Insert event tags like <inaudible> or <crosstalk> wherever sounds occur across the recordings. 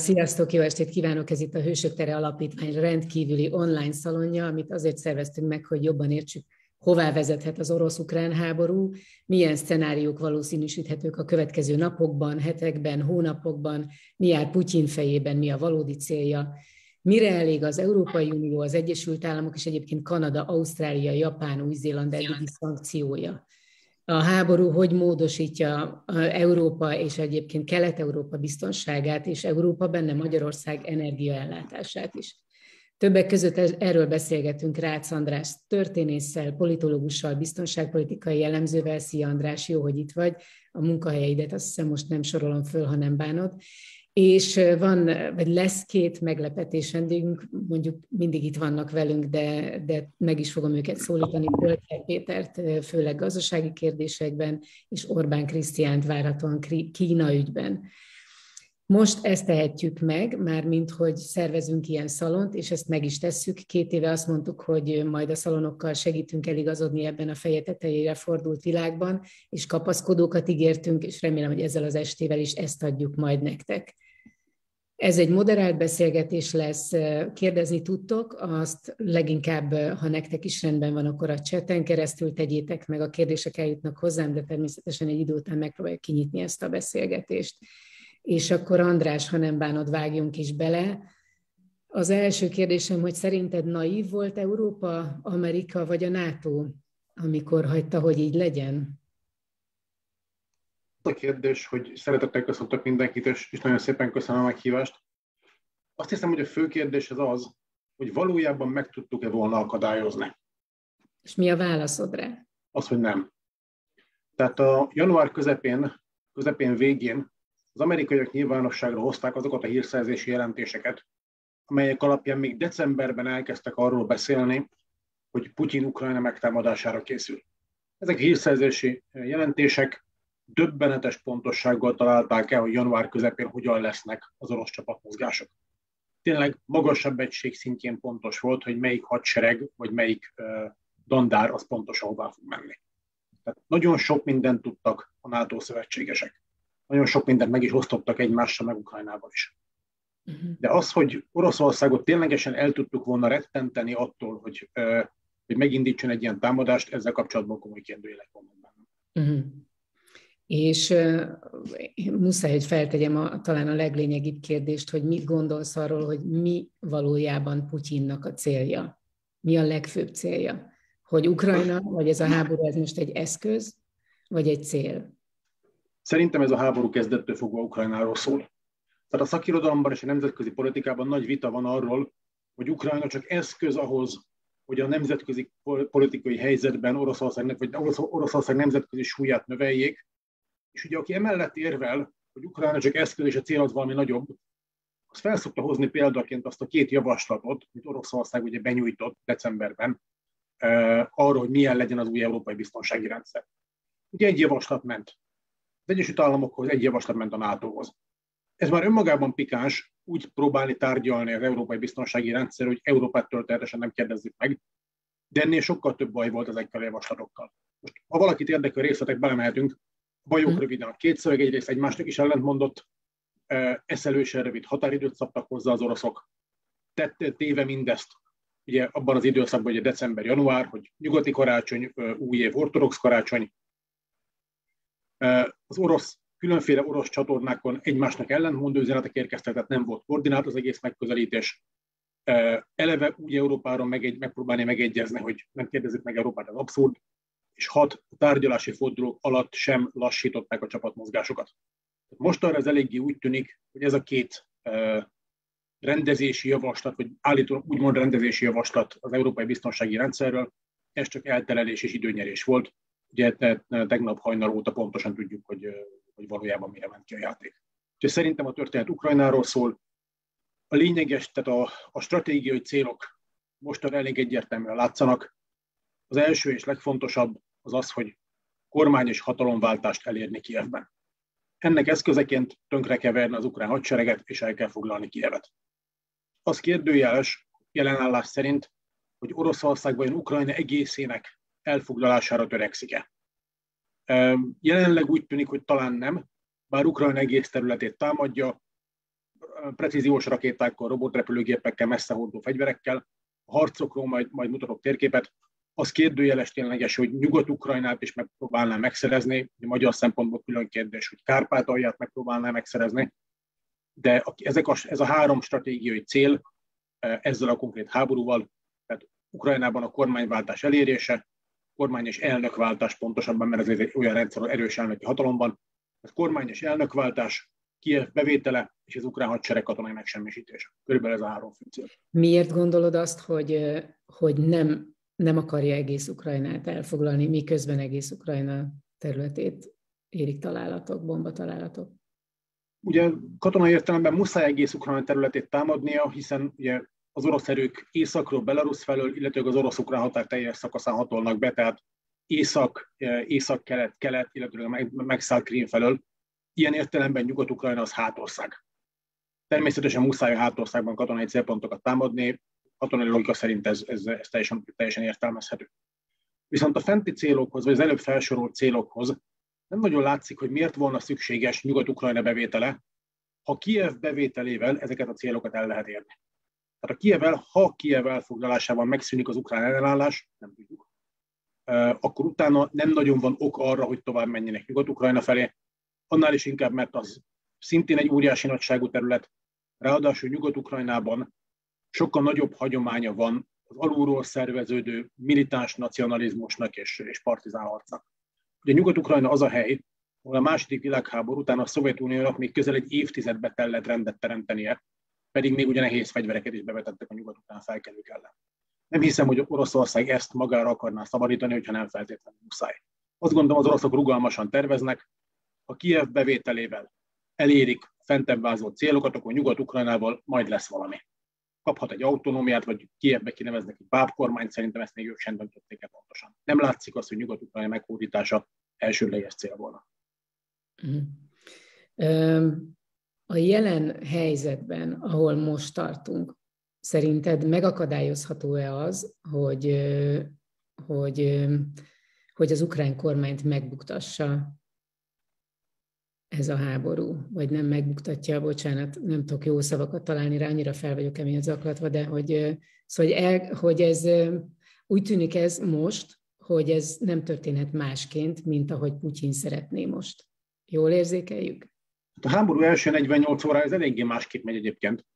Sziasztok, jó estét kívánok! Ez itt a Hősök Tere Alapítvány rendkívüli online szalonja, amit azért szerveztünk meg, hogy jobban értsük, hová vezethet az orosz-ukrán háború, milyen szenáriók valószínűsíthetők a következő napokban, hetekben, hónapokban, mi áll Putyin fejében, mi a valódi célja, mire elég az Európai Unió, az Egyesült Államok és egyébként Kanada, Ausztrália, Japán, Új-Zéland eddigi szankciója a háború hogy módosítja Európa és egyébként Kelet-Európa biztonságát, és Európa benne Magyarország energiaellátását is. Többek között erről beszélgetünk Rácz András történésszel, politológussal, biztonságpolitikai jellemzővel. Szia András, jó, hogy itt vagy. A munkahelyeidet azt hiszem most nem sorolom föl, ha nem bánod és van, vagy lesz két meglepetés vendégünk, mondjuk mindig itt vannak velünk, de, de meg is fogom őket szólítani, Bölker Pétert, főleg gazdasági kérdésekben, és Orbán Krisztiánt várhatóan Kína ügyben. Most ezt tehetjük meg, már mint hogy szervezünk ilyen szalont, és ezt meg is tesszük. Két éve azt mondtuk, hogy majd a szalonokkal segítünk eligazodni ebben a feje tetejére fordult világban, és kapaszkodókat ígértünk, és remélem, hogy ezzel az estével is ezt adjuk majd nektek. Ez egy moderált beszélgetés lesz, kérdezni tudtok, azt leginkább, ha nektek is rendben van, akkor a cseten keresztül tegyétek meg, a kérdések eljutnak hozzám, de természetesen egy idő után megpróbáljuk kinyitni ezt a beszélgetést. És akkor András, ha nem bánod, vágjunk is bele. Az első kérdésem, hogy szerinted naív volt Európa, Amerika vagy a NATO, amikor hagyta, hogy így legyen? A kérdés, hogy szeretettel köszöntök mindenkit, és, és nagyon szépen köszönöm a meghívást. Azt hiszem, hogy a fő kérdés az az, hogy valójában meg tudtuk-e volna akadályozni. És mi a válaszod rá? Az, hogy nem. Tehát a január közepén, közepén végén az amerikaiak nyilvánosságra hozták azokat a hírszerzési jelentéseket, amelyek alapján még decemberben elkezdtek arról beszélni, hogy Putyin Ukrajna megtámadására készül. Ezek hírszerzési jelentések döbbenetes pontossággal találták el, hogy január közepén hogyan lesznek az orosz csapatmozgások. Tényleg magasabb egység szintjén pontos volt, hogy melyik hadsereg, vagy melyik uh, dandár az pontosan hová fog menni. Tehát nagyon sok mindent tudtak a NATO szövetségesek. Nagyon sok mindent meg is osztottak egymással, meg Ukrajnával is. Uh-huh. De az, hogy Oroszországot ténylegesen el tudtuk volna rettenteni attól, hogy, uh, hogy megindítson egy ilyen támadást, ezzel kapcsolatban komoly kérdőjelek vannak benne. Uh-huh. És muszáj, hogy feltegyem a, talán a leglényegibb kérdést, hogy mit gondolsz arról, hogy mi valójában Putyinnak a célja? Mi a legfőbb célja? Hogy Ukrajna, vagy ez a háború, ez most egy eszköz, vagy egy cél? Szerintem ez a háború kezdettől fogva Ukrajnáról szól. Tehát a szakirodalomban és a nemzetközi politikában nagy vita van arról, hogy Ukrajna csak eszköz ahhoz, hogy a nemzetközi politikai helyzetben Oroszországnak, vagy Oroszország nemzetközi súlyát növeljék, és ugye aki emellett érvel, hogy Ukrajna csak eszköz és a cél az valami nagyobb, az felszokta hozni példaként azt a két javaslatot, amit Oroszország ugye benyújtott decemberben, arra, hogy milyen legyen az új európai biztonsági rendszer. Ugye egy javaslat ment az Egyesült Államokhoz, egy javaslat ment a NATO-hoz. Ez már önmagában pikáns, úgy próbálni tárgyalni az európai biztonsági rendszer, hogy Európát történetesen nem kérdezzük meg, de ennél sokkal több baj volt ezekkel a javaslatokkal. Most, ha valakit érdekel részletek, belemehetünk, bajok hmm. röviden. Két szöveg egyrészt egymásnak is ellentmondott, eszelősen rövid határidőt szabtak hozzá az oroszok. Tette téve mindezt ugye abban az időszakban, ugye december-január, hogy nyugati karácsony, új év, ortodox karácsony. Az orosz, különféle orosz csatornákon egymásnak ellentmondó üzenetek érkeztek, tehát nem volt koordinált az egész megközelítés. Eleve úgy Európáról megegy, megpróbálni megegyezni, hogy nem kérdezik meg Európát, az abszurd és hat tárgyalási fordulók alatt sem lassították a csapatmozgásokat. Most arra ez eléggé úgy tűnik, hogy ez a két rendezési javaslat, vagy állítólag úgymond rendezési javaslat az európai biztonsági rendszerről, ez csak elterelés és időnyerés volt. Ugye tegnap hajnal óta pontosan tudjuk, hogy, hogy valójában mire ment ki a játék. Úgyhogy szerintem a történet Ukrajnáról szól. A lényeges, tehát a, a stratégiai célok mostanra elég egyértelműen látszanak. Az első és legfontosabb az az, hogy kormány és hatalomváltást elérni Kievben. Ennek eszközeként tönkre kell verni az ukrán hadsereget, és el kell foglalni Kievet. Az kérdőjeles jelenállás szerint, hogy Oroszország vajon Ukrajna egészének elfoglalására törekszik-e. Jelenleg úgy tűnik, hogy talán nem, bár Ukrajna egész területét támadja, precíziós rakétákkal, robotrepülőgépekkel, messzehordó fegyverekkel. A harcokról majd, majd mutatok térképet. Az kérdőjeles tényleges, hogy Nyugat-Ukrajnát is megpróbálná megszerezni, a magyar szempontból külön kérdés, hogy Kárpátalját megpróbálná megszerezni, de ezek a, ez a három stratégiai cél ezzel a konkrét háborúval, tehát Ukrajnában a kormányváltás elérése, kormány és elnökváltás pontosabban, mert ez egy olyan rendszer, hogy erős elnöki hatalomban, ez kormány és elnökváltás, Kiev bevétele és az ukrán hadsereg katonai megsemmisítése. Körülbelül ez a három funkció. Miért gondolod azt, hogy, hogy nem, nem akarja egész Ukrajnát elfoglalni, miközben egész Ukrajna területét érik találatok, bombatalálatok? Ugye katonai értelemben muszáj egész Ukrajna területét támadnia, hiszen ugye az orosz erők északról, Belarus felől, illetve az orosz-ukrán határ teljes szakaszán hatolnak be, tehát észak, észak-kelet, kelet, illetve megszállt Krím felől. Ilyen értelemben Nyugat-Ukrajna az hátország. Természetesen muszáj a hátországban katonai célpontokat támadni, katonai logika szerint ez, ez, ez teljesen, teljesen értelmezhető. Viszont a fenti célokhoz, vagy az előbb felsorolt célokhoz nem nagyon látszik, hogy miért volna szükséges Nyugat-Ukrajna bevétele, ha Kiev bevételével ezeket a célokat el lehet érni. Tehát a Kiev, ha Kiev elfoglalásával megszűnik az ukrán ellenállás, nem tudjuk, akkor utána nem nagyon van ok arra, hogy tovább menjenek Nyugat-Ukrajna felé, annál is inkább, mert az szintén egy óriási nagyságú terület, ráadásul Nyugat-Ukrajnában sokkal nagyobb hagyománya van az alulról szerveződő militáns nacionalizmusnak és, és partizánharcnak. Ugye Nyugat-Ukrajna az a hely, ahol a második világháború után a Szovjetuniónak még közel egy évtizedbe kellett rendet teremtenie, pedig még ugye nehéz fegyvereket is bevetettek a nyugat után felkelők ellen. Nem hiszem, hogy Oroszország ezt magára akarná szabadítani, hogyha nem feltétlenül muszáj. Azt gondolom, az oroszok rugalmasan terveznek, ha Kiev bevételével elérik fentebb vázolt célokat, akkor Nyugat-Ukrajnával majd lesz valami. Kaphat egy autonómiát, vagy Kievbe kineveznek egy bábkormányt, szerintem ezt még ők sem döntötték el pontosan. Nem látszik az, hogy Nyugat-Ukrajna meghódítása elsődleges cél volna. Mm. A jelen helyzetben, ahol most tartunk, szerinted megakadályozható-e az, hogy, hogy, hogy az ukrán kormányt megbuktassa ez a háború, vagy nem megbuktatja, bocsánat, nem tudok jó szavakat találni rá, annyira fel vagyok emiatt zaklatva, de hogy, szóval, hogy, el, hogy ez úgy tűnik ez most, hogy ez nem történhet másként, mint ahogy Putyin szeretné most. Jól érzékeljük? A háború első 48 óra ez eléggé másképp megy egyébként.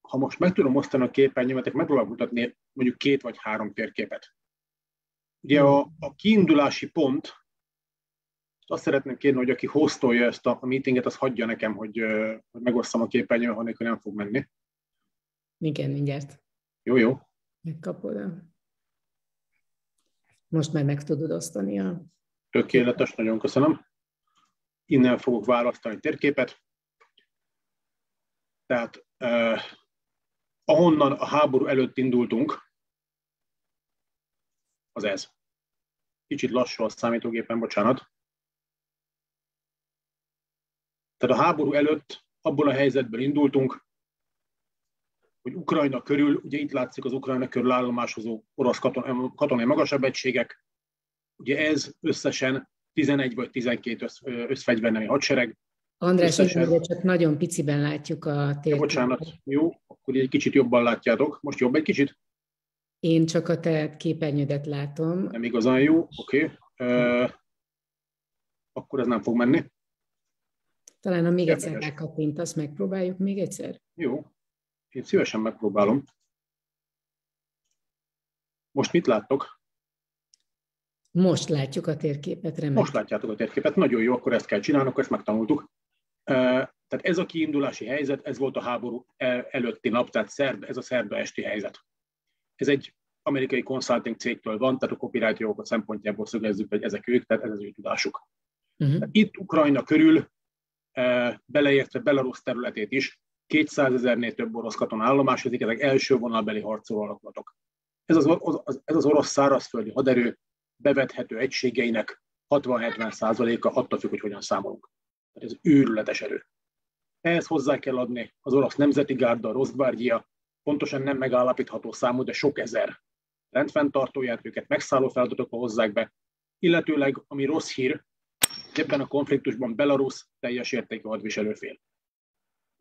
Ha most meg tudom osztani a képernyőmet, megpróbálok mutatni mondjuk két vagy három térképet. Ugye a, a kiindulási pont, azt szeretném kérni, hogy aki hostolja ezt a, a meetinget, az hagyja nekem, hogy, hogy megosztam a képernyőt, ha nélkül nem fog menni. Igen, mindjárt. Jó, jó. Megkapod el. Most már meg tudod osztani a... Tökéletes, nagyon köszönöm. Innen fogok választani térképet. Tehát eh, ahonnan a háború előtt indultunk, az ez. Kicsit lassú a számítógépen, bocsánat. Tehát a háború előtt abból a helyzetből indultunk, hogy Ukrajna körül, ugye itt látszik az Ukrajna körül állomásozó orosz katonai magasabb egységek, ugye ez összesen 11 vagy 12 össz, összfegyvernemi hadsereg. András, összesen... csak nagyon piciben látjuk a térképet. Bocsánat, jó, akkor egy kicsit jobban látjátok. Most jobb egy kicsit? Én csak a te képernyődet látom. Nem igazán jó, oké. Okay. Uh, akkor ez nem fog menni. Talán a még egyszer rákapintasz, megpróbáljuk még egyszer? Jó, én szívesen megpróbálom. Most mit láttok? Most látjuk a térképet, remek. Most látjátok a térképet, nagyon jó, akkor ezt kell csinálnunk, ezt megtanultuk. Tehát ez a kiindulási helyzet, ez volt a háború előtti nap, tehát szerb, ez a szerda esti helyzet. Ez egy amerikai consulting cégtől van, tehát a copyright jogokat szempontjából szögezzük, hogy ezek ők, tehát ez az ő tudásuk. Uh-huh. Itt Ukrajna körül, beleértve Belarus területét is, 200 ezernél több orosz katona állomásodik, ezek első vonalbeli harcoló alakulatok. Ez az, az, ez az orosz szárazföldi haderő bevethető egységeinek 60-70 százaléka attól függ, hogy hogyan számolunk. Tehát ez őrületes erő. Ehhez hozzá kell adni az orosz nemzeti gárda, a Rosgvárdia, pontosan nem megállapítható számú, de sok ezer rendfenntartóját, őket megszálló feladatokba hozzák be, illetőleg, ami rossz hír, ebben a konfliktusban Belarus teljes értékű hadviselőfél.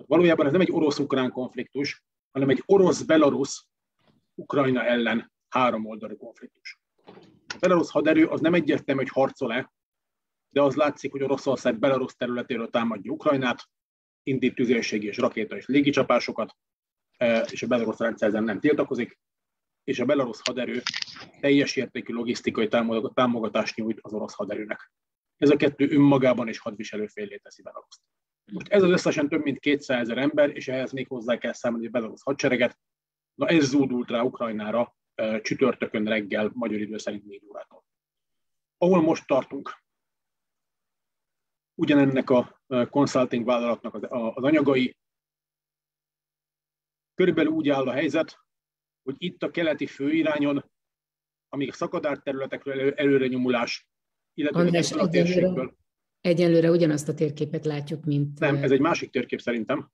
Valójában ez nem egy orosz-ukrán konfliktus, hanem egy orosz-belarusz Ukrajna ellen három oldalú konfliktus. A belarusz haderő az nem egyértelmű, hogy harcol-e, de az látszik, hogy Oroszország Belarus területéről támadja Ukrajnát, indít tüzérségi és rakéta és légicsapásokat, e, és a belarusz rendszer ezen nem tiltakozik, és a belarusz haderő teljes értékű logisztikai támogatást nyújt az orosz haderőnek. Ez a kettő önmagában is hadviselő félé teszi Belaruszt. Most ez az összesen több mint 200 ezer ember, és ehhez még hozzá kell számolni a belarusz hadsereget. Na ez zúdult rá Ukrajnára csütörtökön reggel, magyar idő szerint 4 órától. Ahol most tartunk, ugyanennek a consulting vállalatnak az, anyagai. Körülbelül úgy áll a helyzet, hogy itt a keleti főirányon, amíg szakadár területekről elő, előre nyomulás, illetve András, a egyenlőre, egyenlőre ugyanazt a térképet látjuk, mint... Nem, ez egy másik térkép szerintem.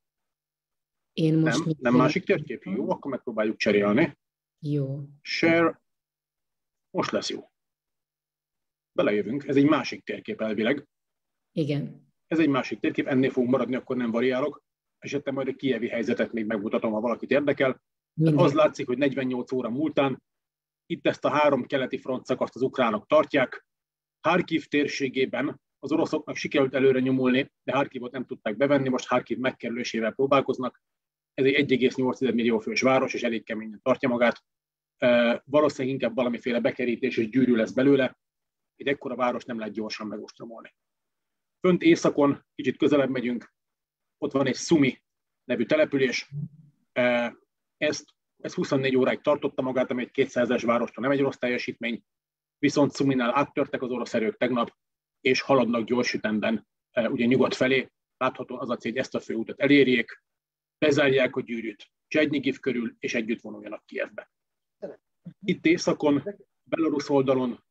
Én most nem, nem másik térkép? Jó, akkor megpróbáljuk cserélni. Jó. Share. Most lesz jó. Belejövünk, ez egy másik térkép elvileg. Igen. Ez egy másik térkép, ennél fogunk maradni, akkor nem variálok. Esetleg majd a kievi helyzetet még megmutatom, ha valakit érdekel. Az látszik, hogy 48 óra múltán itt ezt a három keleti frontszakaszt az ukránok tartják. Harkiv térségében az oroszoknak sikerült előre nyomulni, de Harkivot nem tudták bevenni, most Harkiv megkerülésével próbálkoznak. Ez egy 1,8 millió fős város, és elég keményen tartja magát. Valószínűleg inkább valamiféle bekerítés és gyűrű lesz belőle. Egy ekkora város nem lehet gyorsan megostromolni. Fönt északon, kicsit közelebb megyünk, ott van egy Sumi nevű település. Ezt, ez 24 óráig tartotta magát, ami egy 200-es várostól nem egy rossz teljesítmény, viszont Suminál áttörtek az orosz erők tegnap, és haladnak gyors ütemben e, ugye nyugat felé. Látható az a cél, hogy ezt a főútat elérjék, bezárják a gyűrűt Csednyigiv körül, és együtt vonuljanak Kievbe. Itt északon, Belarus oldalon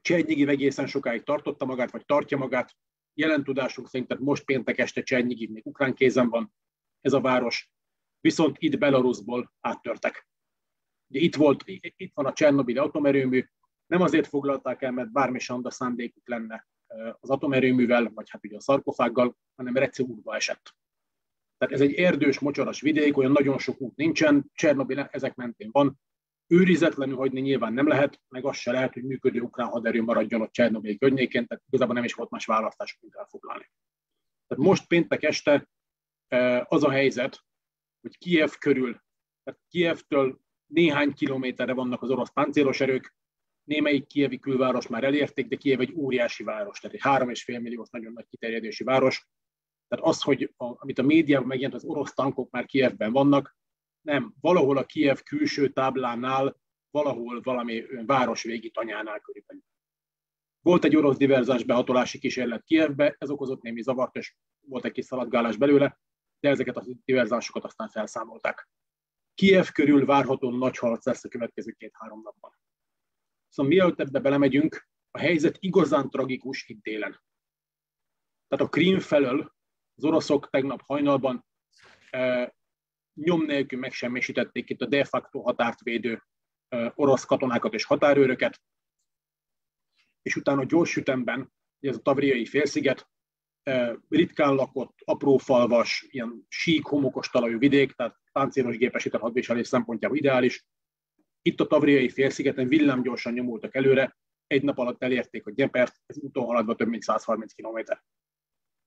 Csernyigiv egészen sokáig tartotta magát, vagy tartja magát. Jelen tudásunk szerint, tehát most péntek este Csernyigiv még ukrán kézen van ez a város, viszont itt Belarusból áttörtek. Ugye itt, volt, itt van a Csernobili atomerőmű, nem azért foglalták el, mert bármi sanda szándékuk lenne az atomerőművel, vagy hát ugye a szarkofággal, hanem Reci útba esett. Tehát ez egy erdős, mocsaras vidék, olyan nagyon sok út nincsen, Csernobil ezek mentén van, őrizetlenül hagyni nyilván nem lehet, meg az se lehet, hogy működő ukrán haderő maradjon ott Csernobyl környékén, tehát igazából nem is volt más választás, mint elfoglalni. Tehát most péntek este az a helyzet, hogy Kiev körül, tehát Kievtől néhány kilométerre vannak az orosz páncélos erők, némelyik kievi külváros már elérték, de Kiev egy óriási város, tehát egy három és fél milliós nagyon nagy kiterjedési város. Tehát az, hogy a, amit a médiában megjelent, az orosz tankok már Kievben vannak, nem, valahol a Kiev külső táblánál, valahol valami városvégi tanyánál körülbelül. Volt egy orosz diverzás behatolási kísérlet Kievbe, ez okozott némi zavart, és volt egy kis szaladgálás belőle, de ezeket a diverzásokat aztán felszámolták. Kiev körül várhatóan nagy harc lesz a következő két-három napban. Szóval mielőtt ebbe belemegyünk, a helyzet igazán tragikus itt délen. Tehát a Krím felől az oroszok tegnap hajnalban eh, nyom nélkül megsemmisítették itt a de facto határt védő orosz katonákat és határőröket, és utána gyors ütemben, ez a Tavriai félsziget, ritkán lakott, apró falvas, ilyen sík, homokos talajú vidék, tehát páncélos gépesített hadviselés szempontjából ideális. Itt a Tavriai félszigeten villámgyorsan nyomultak előre, egy nap alatt elérték a Gyepert, ez úton haladva több mint 130 km.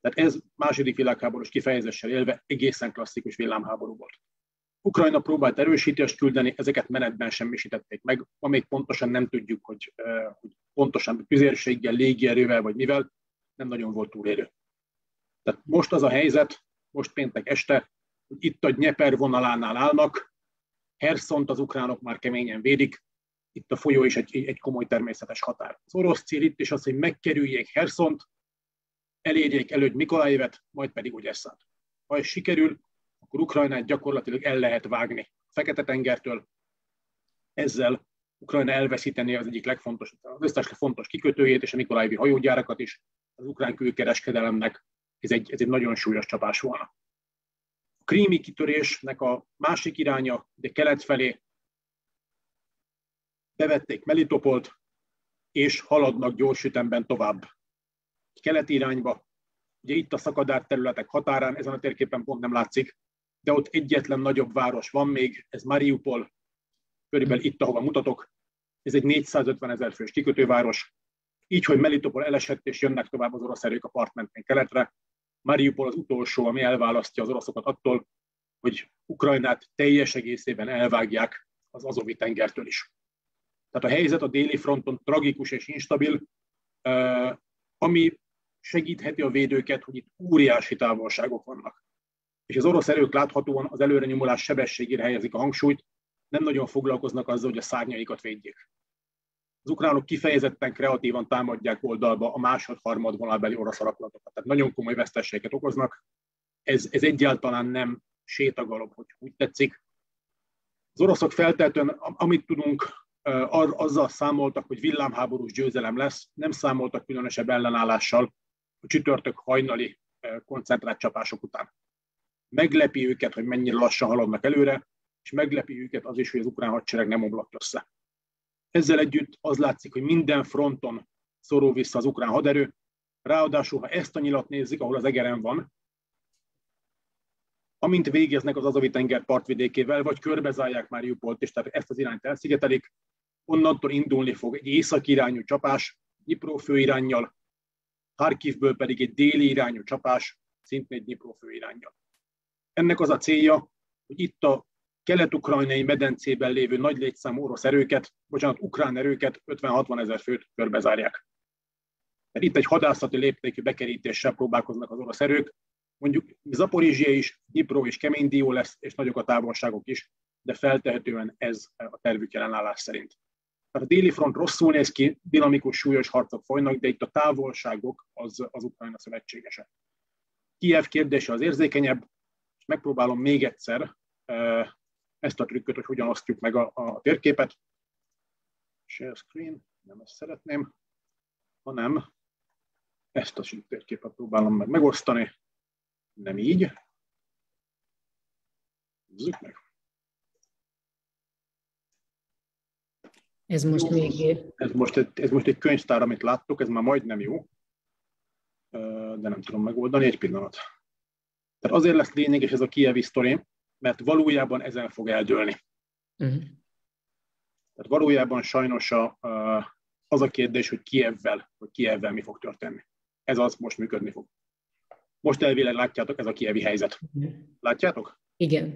Tehát ez második világháborús kifejezéssel élve egészen klasszikus villámháború volt. Ukrajna próbált erősítést küldeni, ezeket menetben semmisítették meg. Ma még pontosan nem tudjuk, hogy, hogy pontosan tüzérséggel, légierővel vagy mivel, nem nagyon volt túlérő. Tehát most az a helyzet, most péntek este, hogy itt a Nyeper vonalánál állnak, Herszont az ukránok már keményen védik, itt a folyó is egy, egy komoly természetes határ. Az orosz cél itt is az, hogy megkerüljék Herszont, elérjék előtt Mikolajévet, majd pedig Ugyesszát. Ha ez sikerül, akkor Ukrajnát gyakorlatilag el lehet vágni Fekete-tengertől. Ezzel Ukrajna elveszíteni az egyik legfontosabb, az összes fontos kikötőjét és a Nikolajevi hajógyárakat is. Az ukrán külkereskedelemnek ez egy, ez egy nagyon súlyos csapás volna. Krími kitörésnek a másik iránya, de kelet felé bevették Melitopolt, és haladnak gyors ütemben tovább keleti irányba, Ugye itt a szakadár területek határán, ezen a térképen pont nem látszik, de ott egyetlen nagyobb város van még, ez Mariupol, körülbelül itt, ahova mutatok. Ez egy 450 ezer fős kikötőváros. Így, hogy Melitopol elesett, és jönnek tovább az orosz erők a partmentén keletre. Mariupol az utolsó, ami elválasztja az oroszokat attól, hogy Ukrajnát teljes egészében elvágják az Azovi tengertől is. Tehát a helyzet a déli fronton tragikus és instabil, ami segítheti a védőket, hogy itt óriási távolságok vannak. És az orosz erők láthatóan az előrenyomulás sebességére helyezik a hangsúlyt, nem nagyon foglalkoznak azzal, hogy a szárnyaikat védjék. Az ukránok kifejezetten kreatívan támadják oldalba a másod-harmad vonalbeli orosz alakulatokat. Tehát nagyon komoly vesztességet okoznak. Ez, ez egyáltalán nem sétagalop, hogy úgy tetszik. Az oroszok feltétlenül, amit tudunk, azzal számoltak, hogy villámháborús győzelem lesz, nem számoltak különösebb ellenállással a csütörtök hajnali koncentrált csapások után. Meglepi őket, hogy mennyire lassan haladnak előre, és meglepi őket az is, hogy az ukrán hadsereg nem omlott össze. Ezzel együtt az látszik, hogy minden fronton szorul vissza az ukrán haderő, ráadásul, ha ezt a nyilat nézik, ahol az egeren van, amint végeznek az Azovi tenger partvidékével, vagy körbezárják már Jupolt, és tehát ezt az irányt elszigetelik, onnantól indulni fog egy északi irányú csapás, Dnipro főirányjal, Harkivből pedig egy déli irányú csapás, szintén Dnipro főirányjal. Ennek az a célja, hogy itt a kelet-ukrajnai medencében lévő nagy létszámú orosz erőket, bocsánat, ukrán erőket 50-60 ezer főt körbezárják. Tehát itt egy hadászati léptékű bekerítéssel próbálkoznak az orosz erők. Mondjuk Zaporizsia is, Dnipro is kemény dió lesz, és nagyok a távolságok is, de feltehetően ez a tervük jelenállás szerint. Tehát a déli front rosszul néz ki, dinamikus, súlyos harcok folynak, de itt a távolságok az, az Ukrajna szövetségese. Kiev kérdése az érzékenyebb, és megpróbálom még egyszer ezt a trükköt, hogy hogyan osztjuk meg a, a térképet. Share screen, nem ezt szeretném, hanem ezt a térképet próbálom meg megosztani. Nem így. Nézzük meg. Ez most még... Ez most, egy, ez most egy könyvtár, amit láttok, ez már majdnem jó, de nem tudom megoldani, egy pillanat. Tehát azért lesz lényeges ez a kievi sztori, mert valójában ezen fog eldőlni. Uh-huh. Tehát valójában sajnos a, az a kérdés, hogy Kievvel, hogy Kievvel mi fog történni. Ez az most működni fog. Most elvileg látjátok, ez a kievi helyzet. Uh-huh. Látjátok? Igen.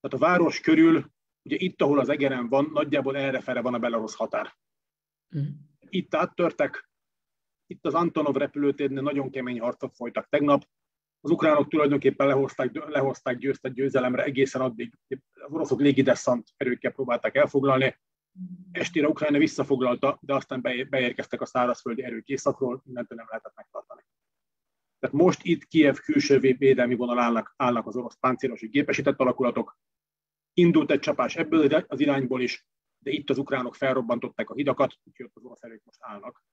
Tehát a város körül, ugye itt, ahol az egeren van, nagyjából errefele van a belarusz határ. Uh-huh. Itt áttörtek, itt az Antonov repülőtérnél nagyon kemény harcok folytak tegnap, az ukránok tulajdonképpen lehozták, lehozták győztet győzelemre egészen addig. Az oroszok légideszant erőkkel próbálták elfoglalni. Estére Ukrajna visszafoglalta, de aztán beérkeztek a szárazföldi erők északról, mindentől nem lehetett megtartani. Tehát most itt Kiev külső védelmi vonal állnak, állnak az orosz páncélos gépesített alakulatok. Indult egy csapás ebből az irányból is, de itt az ukránok felrobbantották a hidakat, úgyhogy ott az orosz erők most állnak.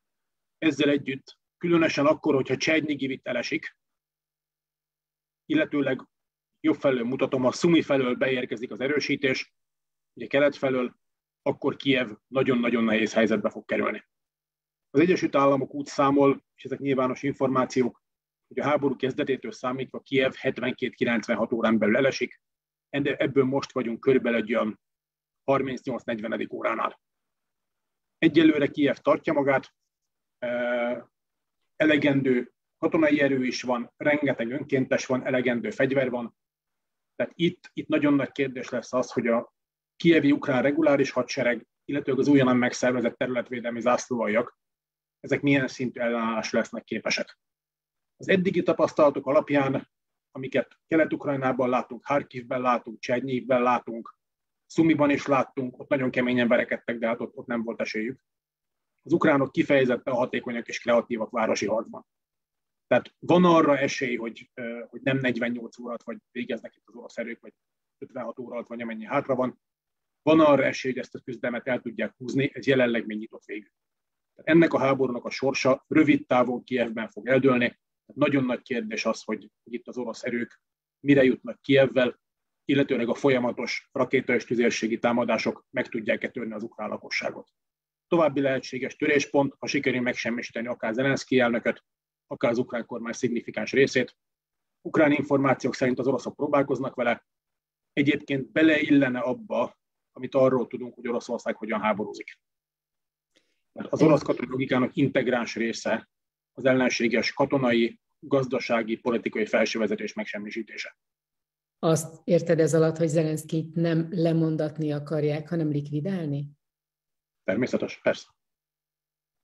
Ezzel együtt, különösen akkor, hogyha Csernigivit elesik, illetőleg jobb felől mutatom, a Szumi felől beérkezik az erősítés, ugye kelet felől, akkor Kiev nagyon-nagyon nehéz helyzetbe fog kerülni. Az Egyesült Államok úgy számol, és ezek nyilvános információk, hogy a háború kezdetétől számítva Kiev 72-96 órán belül elesik, ebből most vagyunk körülbelül egy olyan 38-40. óránál. Egyelőre Kiev tartja magát, elegendő katonai erő is van, rengeteg önkéntes van, elegendő fegyver van. Tehát itt, itt nagyon nagy kérdés lesz az, hogy a kievi ukrán reguláris hadsereg, illetve az újonnan megszervezett területvédelmi zászlóaljak, ezek milyen szintű ellenállás lesznek képesek. Az eddigi tapasztalatok alapján, amiket Kelet-Ukrajnában látunk, Harkivben látunk, Csernyívben látunk, Szumiban is láttunk, ott nagyon keményen verekedtek, de hát ott, ott nem volt esélyük. Az ukránok kifejezetten hatékonyak és kreatívak városi harcban. Tehát van arra esély, hogy, hogy nem 48 órát vagy végeznek itt az orosz erők, vagy 56 órát, vagy amennyi hátra van. Van arra esély, hogy ezt a küzdelmet el tudják húzni, ez jelenleg még nyitott. Tehát ennek a háborúnak a sorsa rövid távon Kievben fog eldőlni. Tehát nagyon nagy kérdés az, hogy itt az orosz erők mire jutnak Kievvel, illetőleg a folyamatos rakéta és tüzérségi támadások meg tudják-e törni az ukrán lakosságot. További lehetséges töréspont, ha sikerül megsemmisíteni akár Zelenszky elnököt, akár az ukrán kormány szignifikáns részét. Ukrán információk szerint az oroszok próbálkoznak vele, egyébként beleillene abba, amit arról tudunk, hogy Oroszország hogyan háborúzik. Az orosz katonai logikának integráns része az ellenséges katonai, gazdasági, politikai felsővezetés megsemmisítése. Azt érted ez alatt, hogy Zelenszkit nem lemondatni akarják, hanem likvidálni? Természetes, persze.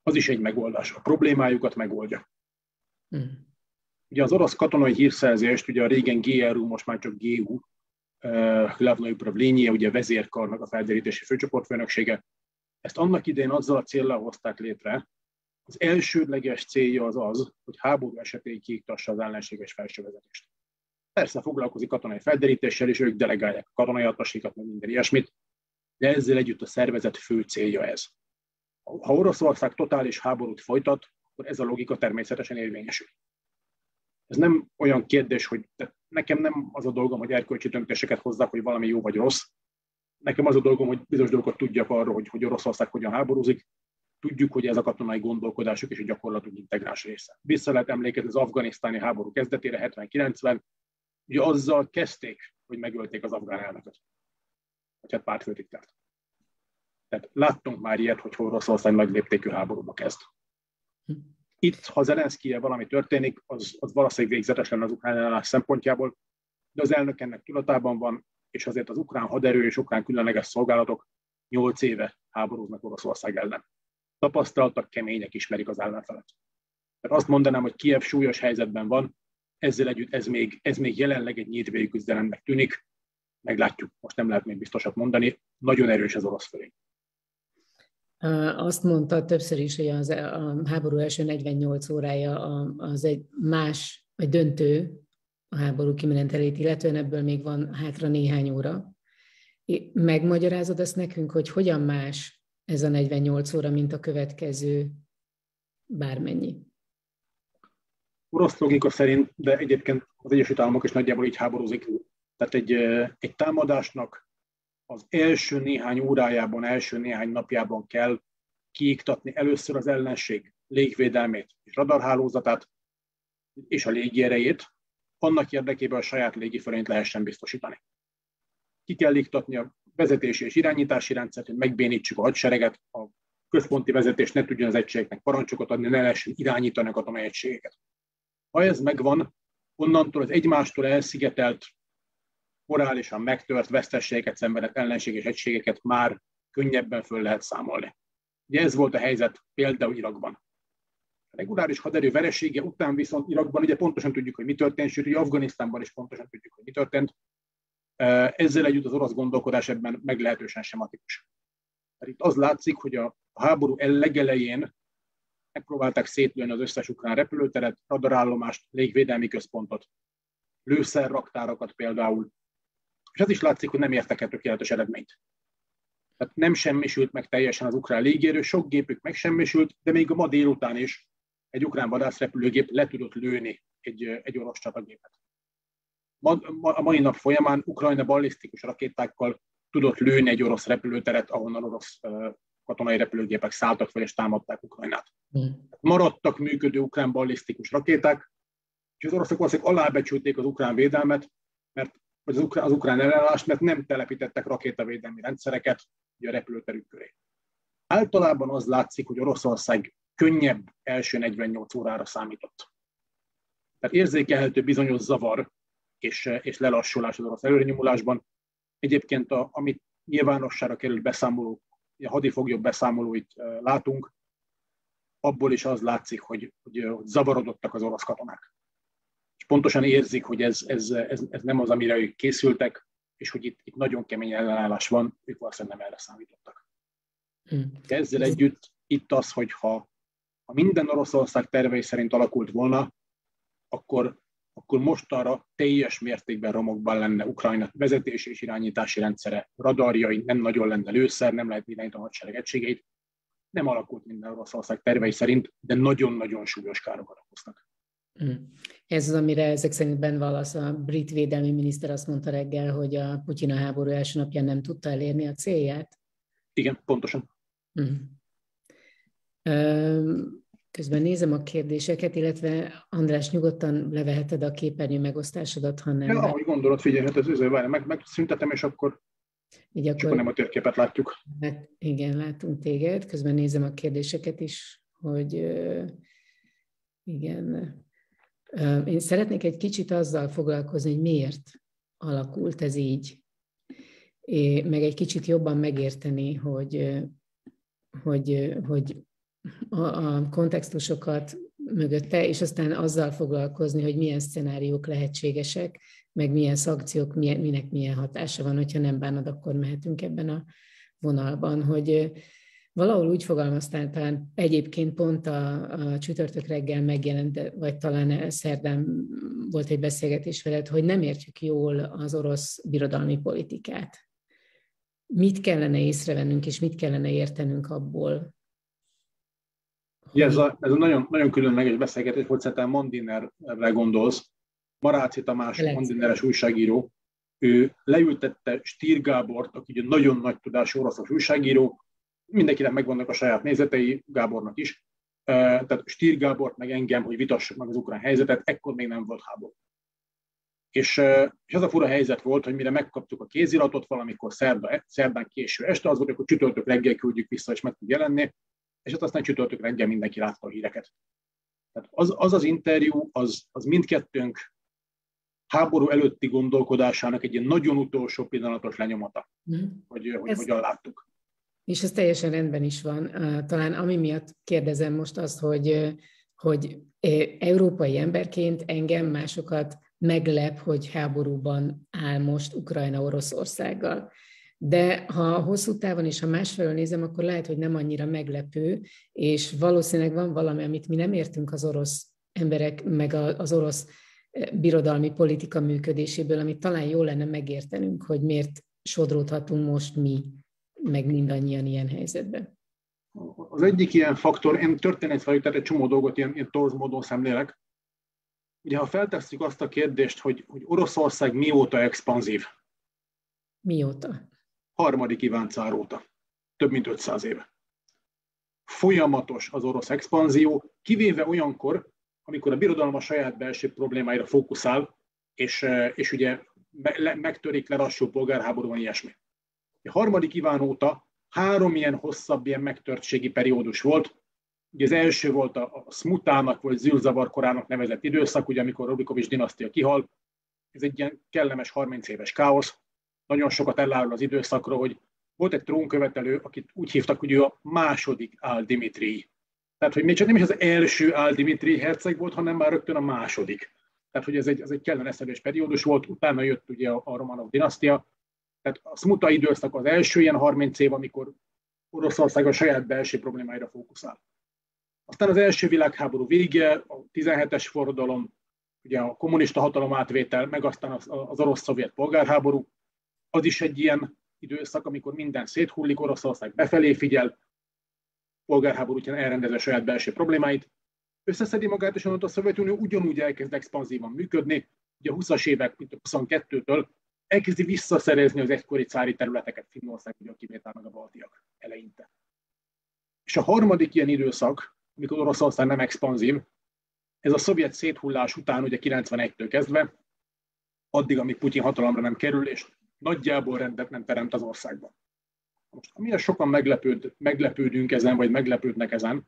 Az is egy megoldás. A problémájukat megoldja. Hmm. Ugye az orosz katonai hírszerzést, ugye a régen GRU, most már csak GU, Hlavnoi Upravlényie, ugye a vezérkarnak a felderítési főcsoportfőnöksége, ezt annak idején azzal a célral hozták létre, az elsődleges célja az az, hogy háború esetén kiiktassa az ellenséges felsővezetést. Persze foglalkozik katonai felderítéssel, és ők delegálják a katonai atasikat, meg minden ilyesmit, de ezzel együtt a szervezet fő célja ez. Ha Oroszország totális háborút folytat, akkor ez a logika természetesen érvényesül. Ez nem olyan kérdés, hogy nekem nem az a dolgom, hogy erkölcsi döntéseket hozzak, hogy valami jó vagy rossz. Nekem az a dolgom, hogy bizonyos dolgokat tudjak arról, hogy, hogy Oroszország hogyan háborúzik. Tudjuk, hogy ez a katonai gondolkodásuk és a gyakorlatunk integráns része. Vissza lehet emlékezni az afganisztáni háború kezdetére, 70-90, ugye azzal kezdték, hogy megölték az afgán elnököt. Vagy hát pártfőtiktát. Tehát láttunk már ilyet, hogy Oroszország nagy léptékű háborúba kezd. Hm. Itt, ha Zelenszkije valami történik, az, az valószínűleg végzetes lenne az ukrán ellenállás szempontjából, de az elnök ennek tudatában van, és azért az ukrán haderő és ukrán különleges szolgálatok nyolc éve háborúznak Oroszország ellen. Tapasztaltak, kemények ismerik az ellenfelet. Tehát azt mondanám, hogy Kiev súlyos helyzetben van, ezzel együtt ez még, ez még jelenleg egy nyíltvégű küzdelemnek tűnik, meglátjuk, most nem lehet még biztosat mondani, nagyon erős az orosz fölény. Azt mondta többször is, hogy az, a háború első 48 órája az egy más, vagy döntő a háború kimenetelét, illetően ebből még van hátra néhány óra. Megmagyarázod ezt nekünk, hogy hogyan más ez a 48 óra, mint a következő bármennyi? Orosz logika szerint, de egyébként az Egyesült Államok is nagyjából így háborúzik. Tehát egy, egy támadásnak az első néhány órájában, első néhány napjában kell kiiktatni először az ellenség légvédelmét és radarhálózatát és a légierejét, annak érdekében a saját légifölényt lehessen biztosítani. Ki kell iktatni a vezetési és irányítási rendszert, hogy megbénítsuk a hadsereget, a központi vezetés ne tudjon az egységeknek parancsokat adni, ne lehessen irányítani a katonai egységeket. Ha ez megvan, onnantól az egymástól elszigetelt morálisan megtört vesztességeket szenvedett ellenséges egységeket már könnyebben föl lehet számolni. Ugye ez volt a helyzet például Irakban. A reguláris haderő veresége után viszont Irakban ugye pontosan tudjuk, hogy mi történt, sőt, hogy Afganisztánban is pontosan tudjuk, hogy mi történt. Ezzel együtt az orosz gondolkodás ebben meglehetősen sematikus. Mert itt az látszik, hogy a háború legelején megpróbálták szétlőni az összes ukrán repülőteret, radarállomást, légvédelmi központot, lőszerraktárakat például, és az is látszik, hogy nem értek el tökéletes eredményt. Tehát nem semmisült meg teljesen az ukrán légierő, sok gépük megsemmisült, de még a ma délután is egy ukrán vadászrepülőgép le tudott lőni egy, egy orosz csatagépet. Ma, ma, a mai nap folyamán Ukrajna ballisztikus rakétákkal tudott lőni egy orosz repülőteret, ahonnan orosz uh, katonai repülőgépek szálltak fel és támadták Ukrajnát. Mm. Maradtak működő ukrán ballisztikus rakéták, és az oroszok valószínűleg alábecsülték az ukrán védelmet, mert vagy az ukrán, az mert nem telepítettek rakétavédelmi rendszereket a repülőterük köré. Általában az látszik, hogy Oroszország könnyebb első 48 órára számított. Tehát érzékelhető bizonyos zavar és, és lelassulás az orosz előrenyomulásban. Egyébként, a, amit nyilvánosságra került beszámoló, a hadifoglyok beszámolóit látunk, abból is az látszik, hogy, hogy zavarodottak az orosz katonák pontosan érzik, hogy ez, ez, ez, ez nem az, amire ők készültek, és hogy itt, itt nagyon kemény ellenállás van, ők valószínűleg nem erre számítottak. Hmm. Ezzel együtt itt az, hogy ha, ha minden Oroszország tervei szerint alakult volna, akkor, akkor mostanra teljes mértékben romokban lenne Ukrajna vezetési és irányítási rendszere, radarjai, nem nagyon lenne lőszer, nem lehet irányítani a hadsereg egységeit. Nem alakult minden Oroszország tervei szerint, de nagyon-nagyon súlyos károkat okoztak. Mm. Ez az, amire ezek szerint Ben Wallace, a brit védelmi miniszter azt mondta reggel, hogy a Putyin a háború első napján nem tudta elérni a célját. Igen, pontosan. Mm. Közben nézem a kérdéseket, illetve András, nyugodtan leveheted a képernyő megosztásodat, ha nem. Ja, ahogy gondolod, figyelj, hát ez, várj, meg, megszüntetem, és akkor így akkor, Csak nem a térképet látjuk. Hát igen, látunk téged. Közben nézem a kérdéseket is, hogy igen. Én szeretnék egy kicsit azzal foglalkozni, hogy miért alakult ez így, meg egy kicsit jobban megérteni, hogy, hogy, hogy a, a kontextusokat mögötte, és aztán azzal foglalkozni, hogy milyen szcenáriók lehetségesek, meg milyen szankciók, milyen, minek milyen hatása van, hogyha nem bánod, akkor mehetünk ebben a vonalban, hogy valahol úgy fogalmaztál, talán egyébként pont a, a csütörtök reggel megjelent, vagy talán szerdán volt egy beszélgetés veled, hogy nem értjük jól az orosz birodalmi politikát. Mit kellene észrevennünk, és mit kellene értenünk abból, Ja, ez, a, ez a nagyon, nagyon különleges beszélgetés volt, szerintem Mandinerre gondolsz. Maráci Tamás, Mandineres újságíró, ő leültette Stír Gábort, aki egy nagyon nagy tudású oroszos újságíró, mindenkinek megvannak a saját nézetei, Gábornak is, tehát Stír Gábort meg engem, hogy vitassuk meg az ukrán helyzetet, ekkor még nem volt háború. És, és az a fura helyzet volt, hogy mire megkaptuk a kéziratot valamikor szerda, szerdán késő este, az volt, hogy csütörtök reggel küldjük vissza, és meg tud jelenni, és hát aztán csütörtök reggel mindenki látta a híreket. Tehát az az, az interjú, az, az mindkettőnk háború előtti gondolkodásának egy ilyen nagyon utolsó pillanatos lenyomata, mm. hogy, hogy ez, hogyan láttuk. És ez teljesen rendben is van. Talán ami miatt kérdezem most azt, hogy, hogy európai emberként engem másokat meglep, hogy háborúban áll most Ukrajna Oroszországgal. De ha hosszú távon és ha másfelől nézem, akkor lehet, hogy nem annyira meglepő, és valószínűleg van valami, amit mi nem értünk az orosz emberek, meg az orosz birodalmi politika működéséből, amit talán jó lenne megértenünk, hogy miért sodródhatunk most mi, meg mindannyian ilyen helyzetben. Az egyik ilyen faktor, én történet vagyok, tehát egy csomó dolgot ilyen, ilyen torz módon szemlélek. Ugye, ha feltesszük azt a kérdést, hogy, hogy Oroszország mióta expanzív? Mióta? harmadik Iván cár óta, több mint 500 éve. Folyamatos az orosz expanzió, kivéve olyankor, amikor a birodalom a saját belső problémáira fókuszál, és, eh, és ugye megtörik, lerassul polgárháború, van ilyesmi. A harmadik Iván óta három ilyen hosszabb ilyen megtörtségi periódus volt. Ugye az első volt a, a Smutának vagy Zülzavar korának nevezett időszak, ugye amikor Rubikovics dinasztia kihal. Ez egy ilyen kellemes 30 éves káosz nagyon sokat elárul az időszakról, hogy volt egy trónkövetelő, akit úgy hívtak, hogy ő a második Ál Dimitri. Tehát, hogy még csak nem is az első Ál Dimitri herceg volt, hanem már rögtön a második. Tehát, hogy ez egy, ez egy kellemes periódus volt, utána jött ugye a, a Romanov dinasztia. Tehát a Smuta időszak az első ilyen 30 év, amikor Oroszország a saját belső problémáira fókuszál. Aztán az első világháború vége, a 17-es forradalom, ugye a kommunista hatalom átvétel, meg aztán az, orosz-szovjet polgárháború, az is egy ilyen időszak, amikor minden széthullik, Oroszország befelé figyel, polgárháború után elrendezve saját belső problémáit, összeszedi magát, és a Szovjetunió ugyanúgy elkezd expanzívan működni, ugye a 20-as évek, mint a 22-től elkezdi visszaszerezni az egykori cári területeket, Finnország, ugye kivétel meg a baltiak eleinte. És a harmadik ilyen időszak, amikor Oroszország nem expanzív, ez a szovjet széthullás után, ugye 91-től kezdve, addig, amíg Putyin hatalomra nem kerül, és nagyjából rendet nem teremt az országban. Most amilyen sokan meglepőd, meglepődünk ezen, vagy meglepődnek ezen,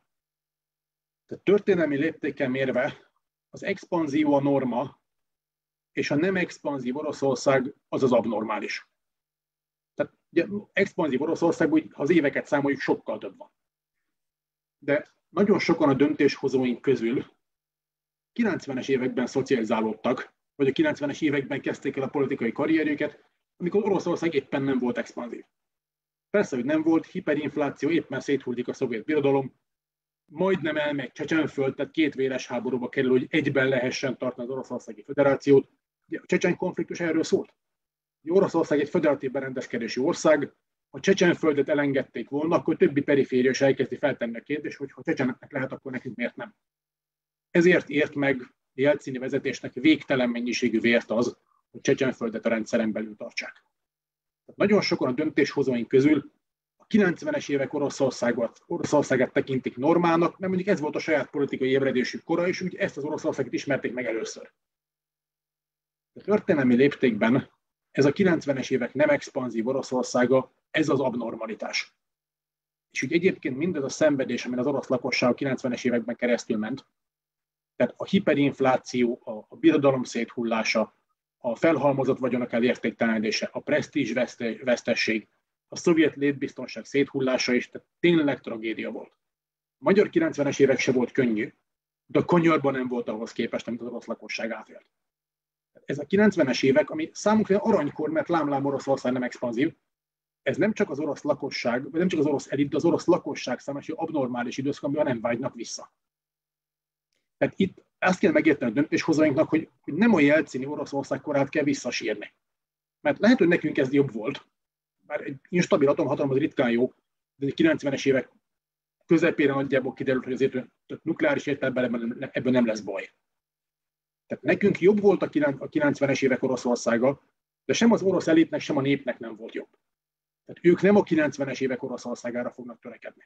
tehát történelmi léptékkel mérve az expanzió a norma, és a nem expanzív Oroszország az az abnormális. Tehát ugye, expanzív Oroszország, úgy, ha az éveket számoljuk, sokkal több van. De nagyon sokan a döntéshozóink közül 90-es években szocializálódtak, vagy a 90-es években kezdték el a politikai karrierjüket, amikor Oroszország éppen nem volt expanzív. Persze, hogy nem volt, hiperinfláció, éppen széthullik a szovjet birodalom, majdnem elmegy Csecsenföld, tehát két véres háborúba kerül, hogy egyben lehessen tartani az Oroszországi Föderációt. A Csecsen konfliktus erről szólt. Oroszország egy föderatív berendezkedési ország, ha Csecsenföldet elengedték volna, akkor többi periféria is elkezdi feltenni a kérdést, hogy ha Csecseneknek lehet, akkor nekünk miért nem. Ezért ért meg Jelcini vezetésnek végtelen mennyiségű vért az, hogy Csecsenföldet a rendszeren belül tartsák. Tehát nagyon sokan a döntéshozóink közül a a 90-es évek Oroszországot, Oroszországet tekintik normának, mert mondjuk ez volt a saját politikai ébredésük kora, és úgy ezt az Oroszországot ismerték meg először. A történelmi léptékben ez a 90-es évek nem expanzív Oroszországa, ez az abnormalitás. És úgy egyébként mindez a szenvedés, amin az orosz lakosság a 90-es években keresztül ment, tehát a hiperinfláció, a, a birodalom széthullása, a felhalmozott vagyonok elértéktelenedése, a presztízs vesztesség, a szovjet létbiztonság széthullása is, tehát tényleg tragédia volt. A magyar 90-es évek se volt könnyű, de a konyarban nem volt ahhoz képest, amit az orosz lakosság átélt. Ez a 90-es évek, ami számunkra aranykor, mert lámlám Oroszország nem expanzív, ez nem csak az orosz lakosság, vagy nem csak az orosz elit, de az orosz lakosság számára abnormális időszak, amivel nem vágynak vissza. Tehát itt azt kell megérteni a döntéshozóinknak, hogy, hogy nem a jelcini Oroszország korát kell visszasírni. Mert lehet, hogy nekünk ez jobb volt, bár egy instabil atomhatalom az ritkán jó, de a 90-es évek közepére nagyjából kiderült, hogy azért nukleáris értelemben ebből nem lesz baj. Tehát nekünk jobb volt a 90-es évek Oroszországa, de sem az orosz elitnek, sem a népnek nem volt jobb. Tehát ők nem a 90-es évek Oroszországára fognak törekedni.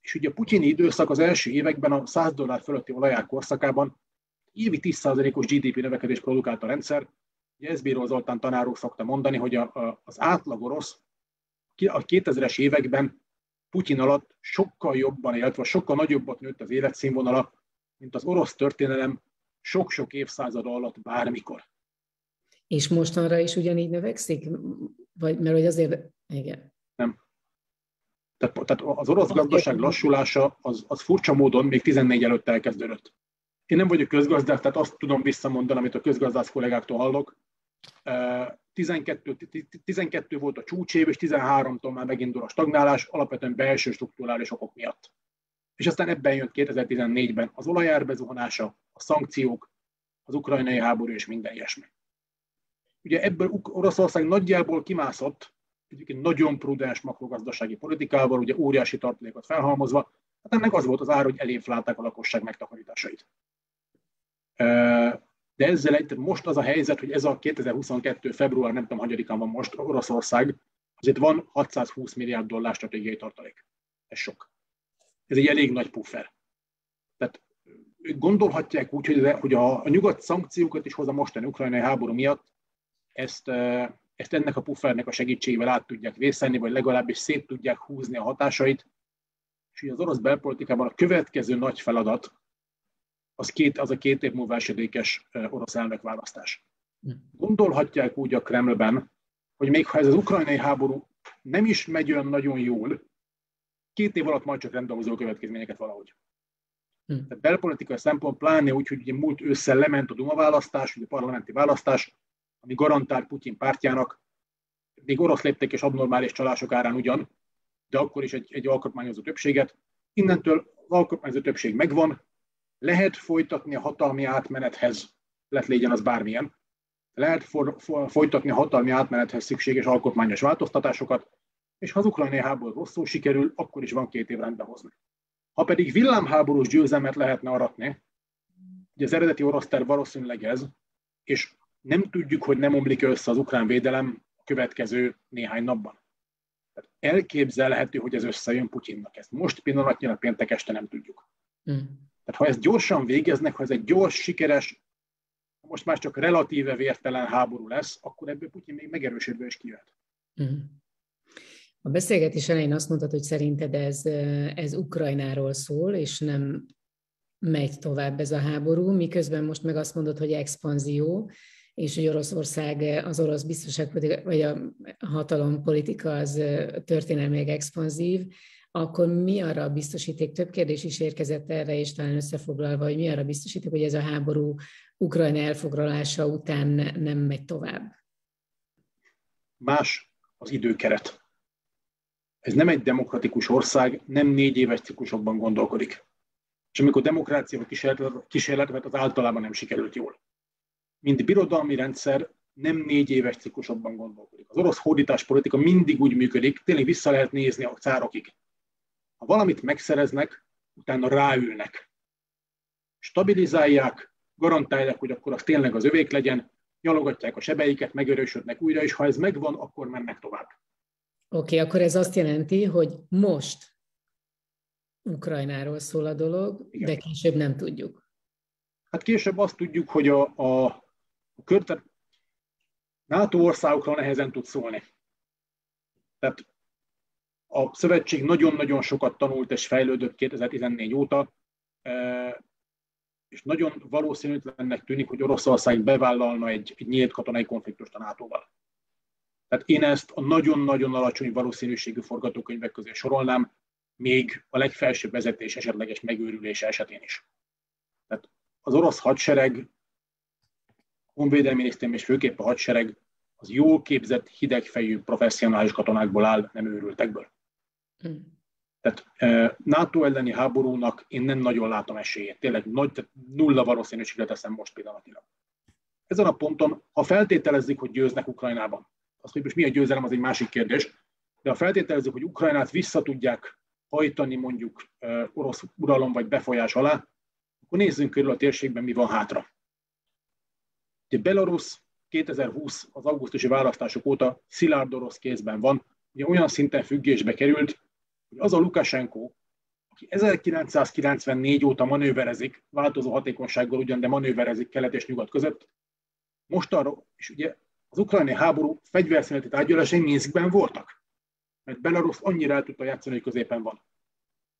És ugye a putyini időszak az első években a 100 dollár fölötti olajár korszakában évi 10%-os GDP növekedés produkált a rendszer. Ugye Ezbíró Zoltán tanáró szokta mondani, hogy a, a, az átlag orosz a 2000-es években Putyin alatt sokkal jobban élt, vagy sokkal nagyobbat nőtt az életszínvonala, mint az orosz történelem sok-sok évszázad alatt bármikor. És mostanra is ugyanígy növekszik? Vagy, mert hogy azért, igen. Nem. Tehát, tehát az orosz gazdaság lassulása az, az furcsa módon még 14 előtt elkezdődött. Én nem vagyok közgazdász, tehát azt tudom visszamondani, amit a közgazdász kollégáktól hallok. 12, 12 volt a csúcsév, és 13-tól már megindul a stagnálás, alapvetően belső struktúrális okok miatt. És aztán ebben jött 2014-ben az olajár bezuhanása, a szankciók, az ukrajnai háború és minden ilyesmi. Ugye ebből Oroszország nagyjából kimászott, egyébként nagyon prudens makrogazdasági politikával, ugye óriási tartalékot felhalmozva, hát ennek az volt az ár, hogy elinflálták a lakosság megtakarításait. De ezzel egy, most az a helyzet, hogy ez a 2022. február, nem tudom, hanyadikán van most Oroszország, azért van 620 milliárd dollár stratégiai tartalék. Ez sok. Ez egy elég nagy puffer. Tehát gondolhatják úgy, hogy, hogy a, a nyugat szankciókat is hoz a mostani ukrajnai háború miatt, ezt, ezt ennek a puffernek a segítségével át tudják vészelni, vagy legalábbis szét tudják húzni a hatásait. És az orosz belpolitikában a következő nagy feladat az, két, az a két év múlva esedékes orosz elnökválasztás. Hm. Gondolhatják úgy a Kremlben, hogy még ha ez az ukrajnai háború nem is megy olyan nagyon jól, két év alatt majd csak rendben a következményeket valahogy. Hmm. Tehát belpolitikai szempont, pláne úgy, hogy ugye múlt ősszel lement a Duma választás, ugye a parlamenti választás, ami garantált Putyin pártjának, még orosz lépték és abnormális csalások árán ugyan, de akkor is egy, egy alkotmányozó többséget. Innentől az alkotmányozó többség megvan, lehet folytatni a hatalmi átmenethez, lett legyen az bármilyen, lehet for, for, folytatni a hatalmi átmenethez szükséges alkotmányos változtatásokat, és ha az ukrajnai háború rosszul sikerül, akkor is van két év rendbe hozni. Ha pedig villámháborús győzelmet lehetne aratni, ugye az eredeti orosz terv valószínűleg ez, és nem tudjuk, hogy nem omlik össze az ukrán védelem a következő néhány napban. Tehát elképzelhető, hogy ez összejön Putyinnak. Ezt most pillanatnyilag péntek este nem tudjuk. Mm. Tehát ha ezt gyorsan végeznek, ha ez egy gyors, sikeres, most már csak relatíve vértelen háború lesz, akkor ebből Putyin még megerősödve is kijöhet. Mm. A beszélgetés elején azt mondtad, hogy szerinted ez, ez Ukrajnáról szól, és nem megy tovább ez a háború, miközben most meg azt mondod, hogy expanzió, és hogy Oroszország, az orosz biztonságpolitika, vagy a hatalompolitika az történelmileg expanzív, akkor mi arra a biztosíték, több kérdés is érkezett erre, és talán összefoglalva, hogy mi arra biztosíték, hogy ez a háború Ukrajna elfoglalása után nem megy tovább? Más az időkeret. Ez nem egy demokratikus ország, nem négy éves ciklusokban gondolkodik. És amikor demokráciával kísérletet, az általában nem sikerült jól mint birodalmi rendszer nem négy éves ciklusokban gondolkodik. Az orosz hódítás politika mindig úgy működik, tényleg vissza lehet nézni a cárokig. Ha valamit megszereznek, utána ráülnek. Stabilizálják, garantálják, hogy akkor az tényleg az övék legyen, nyalogatják a sebeiket, megerősödnek újra, és ha ez megvan, akkor mennek tovább. Oké, okay, akkor ez azt jelenti, hogy most Ukrajnáról szól a dolog, Igen. de később nem tudjuk. Hát később azt tudjuk, hogy a, a, a kör, NATO országokra nehezen tud szólni. Tehát a szövetség nagyon-nagyon sokat tanult és fejlődött 2014 óta, e, és nagyon valószínűtlennek tűnik, hogy Oroszország bevállalna egy, egy nyílt katonai konfliktust a NATO-val. Tehát én ezt a nagyon-nagyon alacsony valószínűségű forgatókönyvek közé sorolnám, még a legfelsőbb vezetés esetleges megőrülése esetén is. Tehát az orosz hadsereg, honvédelmi minisztérium és főképp a hadsereg az jól képzett, hidegfejű, professzionális katonákból áll, nem őrültekből. Hmm. Tehát e, NATO elleni háborúnak én nem nagyon látom esélyét. Tényleg nagy, tehát nulla valószínűségre teszem most pillanatilag. Ezen a ponton, ha feltételezik, hogy győznek Ukrajnában, az, hogy most mi a győzelem, az egy másik kérdés, de ha feltételezik, hogy Ukrajnát vissza tudják hajtani mondjuk orosz uralom vagy befolyás alá, akkor nézzünk körül a térségben, mi van hátra. Ugye Belarus 2020 az augusztusi választások óta szilárd orosz kézben van, ugye olyan szinten függésbe került, hogy az a Lukashenko, aki 1994 óta manőverezik, változó hatékonysággal ugyan, de manőverezik kelet és nyugat között, most arra, és ugye az ukrajnai háború fegyverszüneti tárgyalásai Minskben voltak, mert Belarus annyira el tudta játszani, hogy középen van.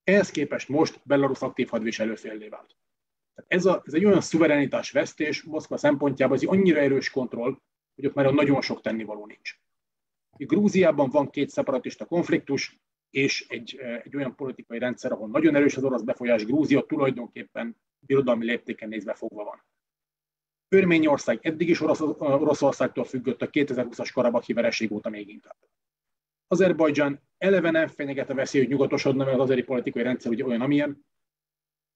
Ehhez képest most Belarus aktív hadviselő féllé vált. Tehát ez, a, ez egy olyan szuverenitás vesztés Moszkva szempontjában, ez egy annyira erős kontroll, hogy ott már nagyon sok tennivaló nincs. Grúziában van két szeparatista konfliktus, és egy, egy olyan politikai rendszer, ahol nagyon erős az orosz befolyás, Grúzia tulajdonképpen birodalmi léptéken nézve fogva van. Örményország eddig is Orosz, Oroszországtól függött a 2020-as Karabakhi vereség óta még inkább. Azerbajdzsán eleve nem fenyeget a veszély, hogy nyugatosodna, mert az azeri politikai rendszer ugye olyan, amilyen,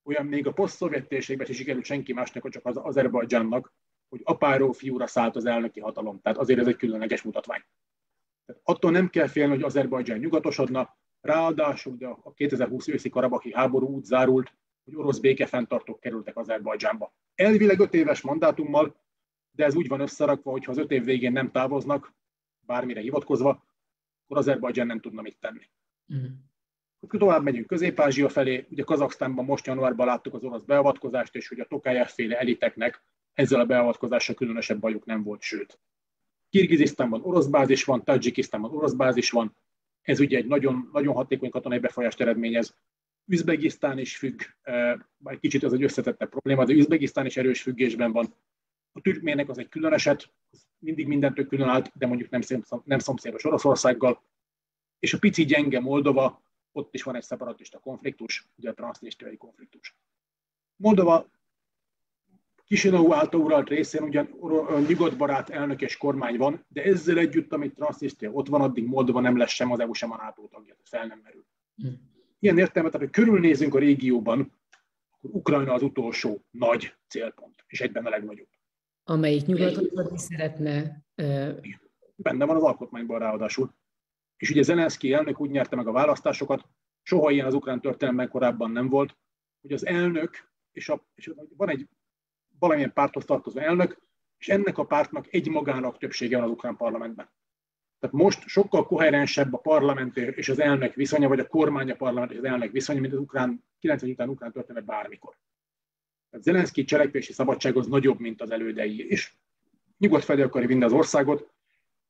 olyan még a poszt-szovjet térségben is sikerült senki másnak, csak az Azerbajdzsánnak, hogy apáról fiúra szállt az elnöki hatalom. Tehát azért ez egy különleges mutatvány. Tehát attól nem kell félni, hogy Azerbajdzsán nyugatosodna, ráadásul de a 2020 őszi karabaki háború úgy zárult, hogy orosz békefenntartók kerültek Azerbajdzsánba. Elvileg öt éves mandátummal, de ez úgy van összerakva, hogy ha az öt év végén nem távoznak, bármire hivatkozva, akkor Azerbajdzsán nem tudna mit tenni. Mm. Tovább megyünk Közép-Ázsia felé, ugye Kazaksztánban most januárban láttuk az orosz beavatkozást, és hogy a Tokájev féle eliteknek ezzel a beavatkozással különösebb bajuk nem volt, sőt. Kirgizisztánban orosz bázis van, Tajikisztánban orosz bázis van, ez ugye egy nagyon, nagyon hatékony katonai befolyást eredményez. Üzbegisztán is függ, egy kicsit ez egy összetettebb probléma, de Üzbegisztán is erős függésben van. A türkmének az egy külön eset, mindig mindentől külön állt, de mondjuk nem, nem szomszédos Oroszországgal. És a pici gyenge Moldova, ott is van egy szeparatista konfliktus, ugye a transznisztriai konfliktus. Moldova Kisinau által uralt részén ugyan nyugodtbarát elnök és kormány van, de ezzel együtt, amit Transnistria ott van, addig Moldova nem lesz sem az EU, sem a NATO tagja, fel nem merül. Hm. Ilyen értelmet, hogy körülnézünk a régióban, akkor Ukrajna az utolsó nagy célpont, és egyben a legnagyobb. Amelyik nyugatot szeretne... Uh... Benne van az alkotmányban ráadásul. És ugye Zelenszky elnök úgy nyerte meg a választásokat, soha ilyen az ukrán történelemben korábban nem volt, hogy az elnök, és, a, és van egy valamilyen párthoz tartozó elnök, és ennek a pártnak egy magának többsége van az ukrán parlamentben. Tehát most sokkal koherensebb a parlament és az elnök viszonya, vagy a kormány a parlament és az elnök viszonya, mint az ukrán, 90 után ukrán történet bármikor. Tehát Zelenszky cselekvési szabadság az nagyobb, mint az elődei, és nyugodt felé akarja vinni az országot,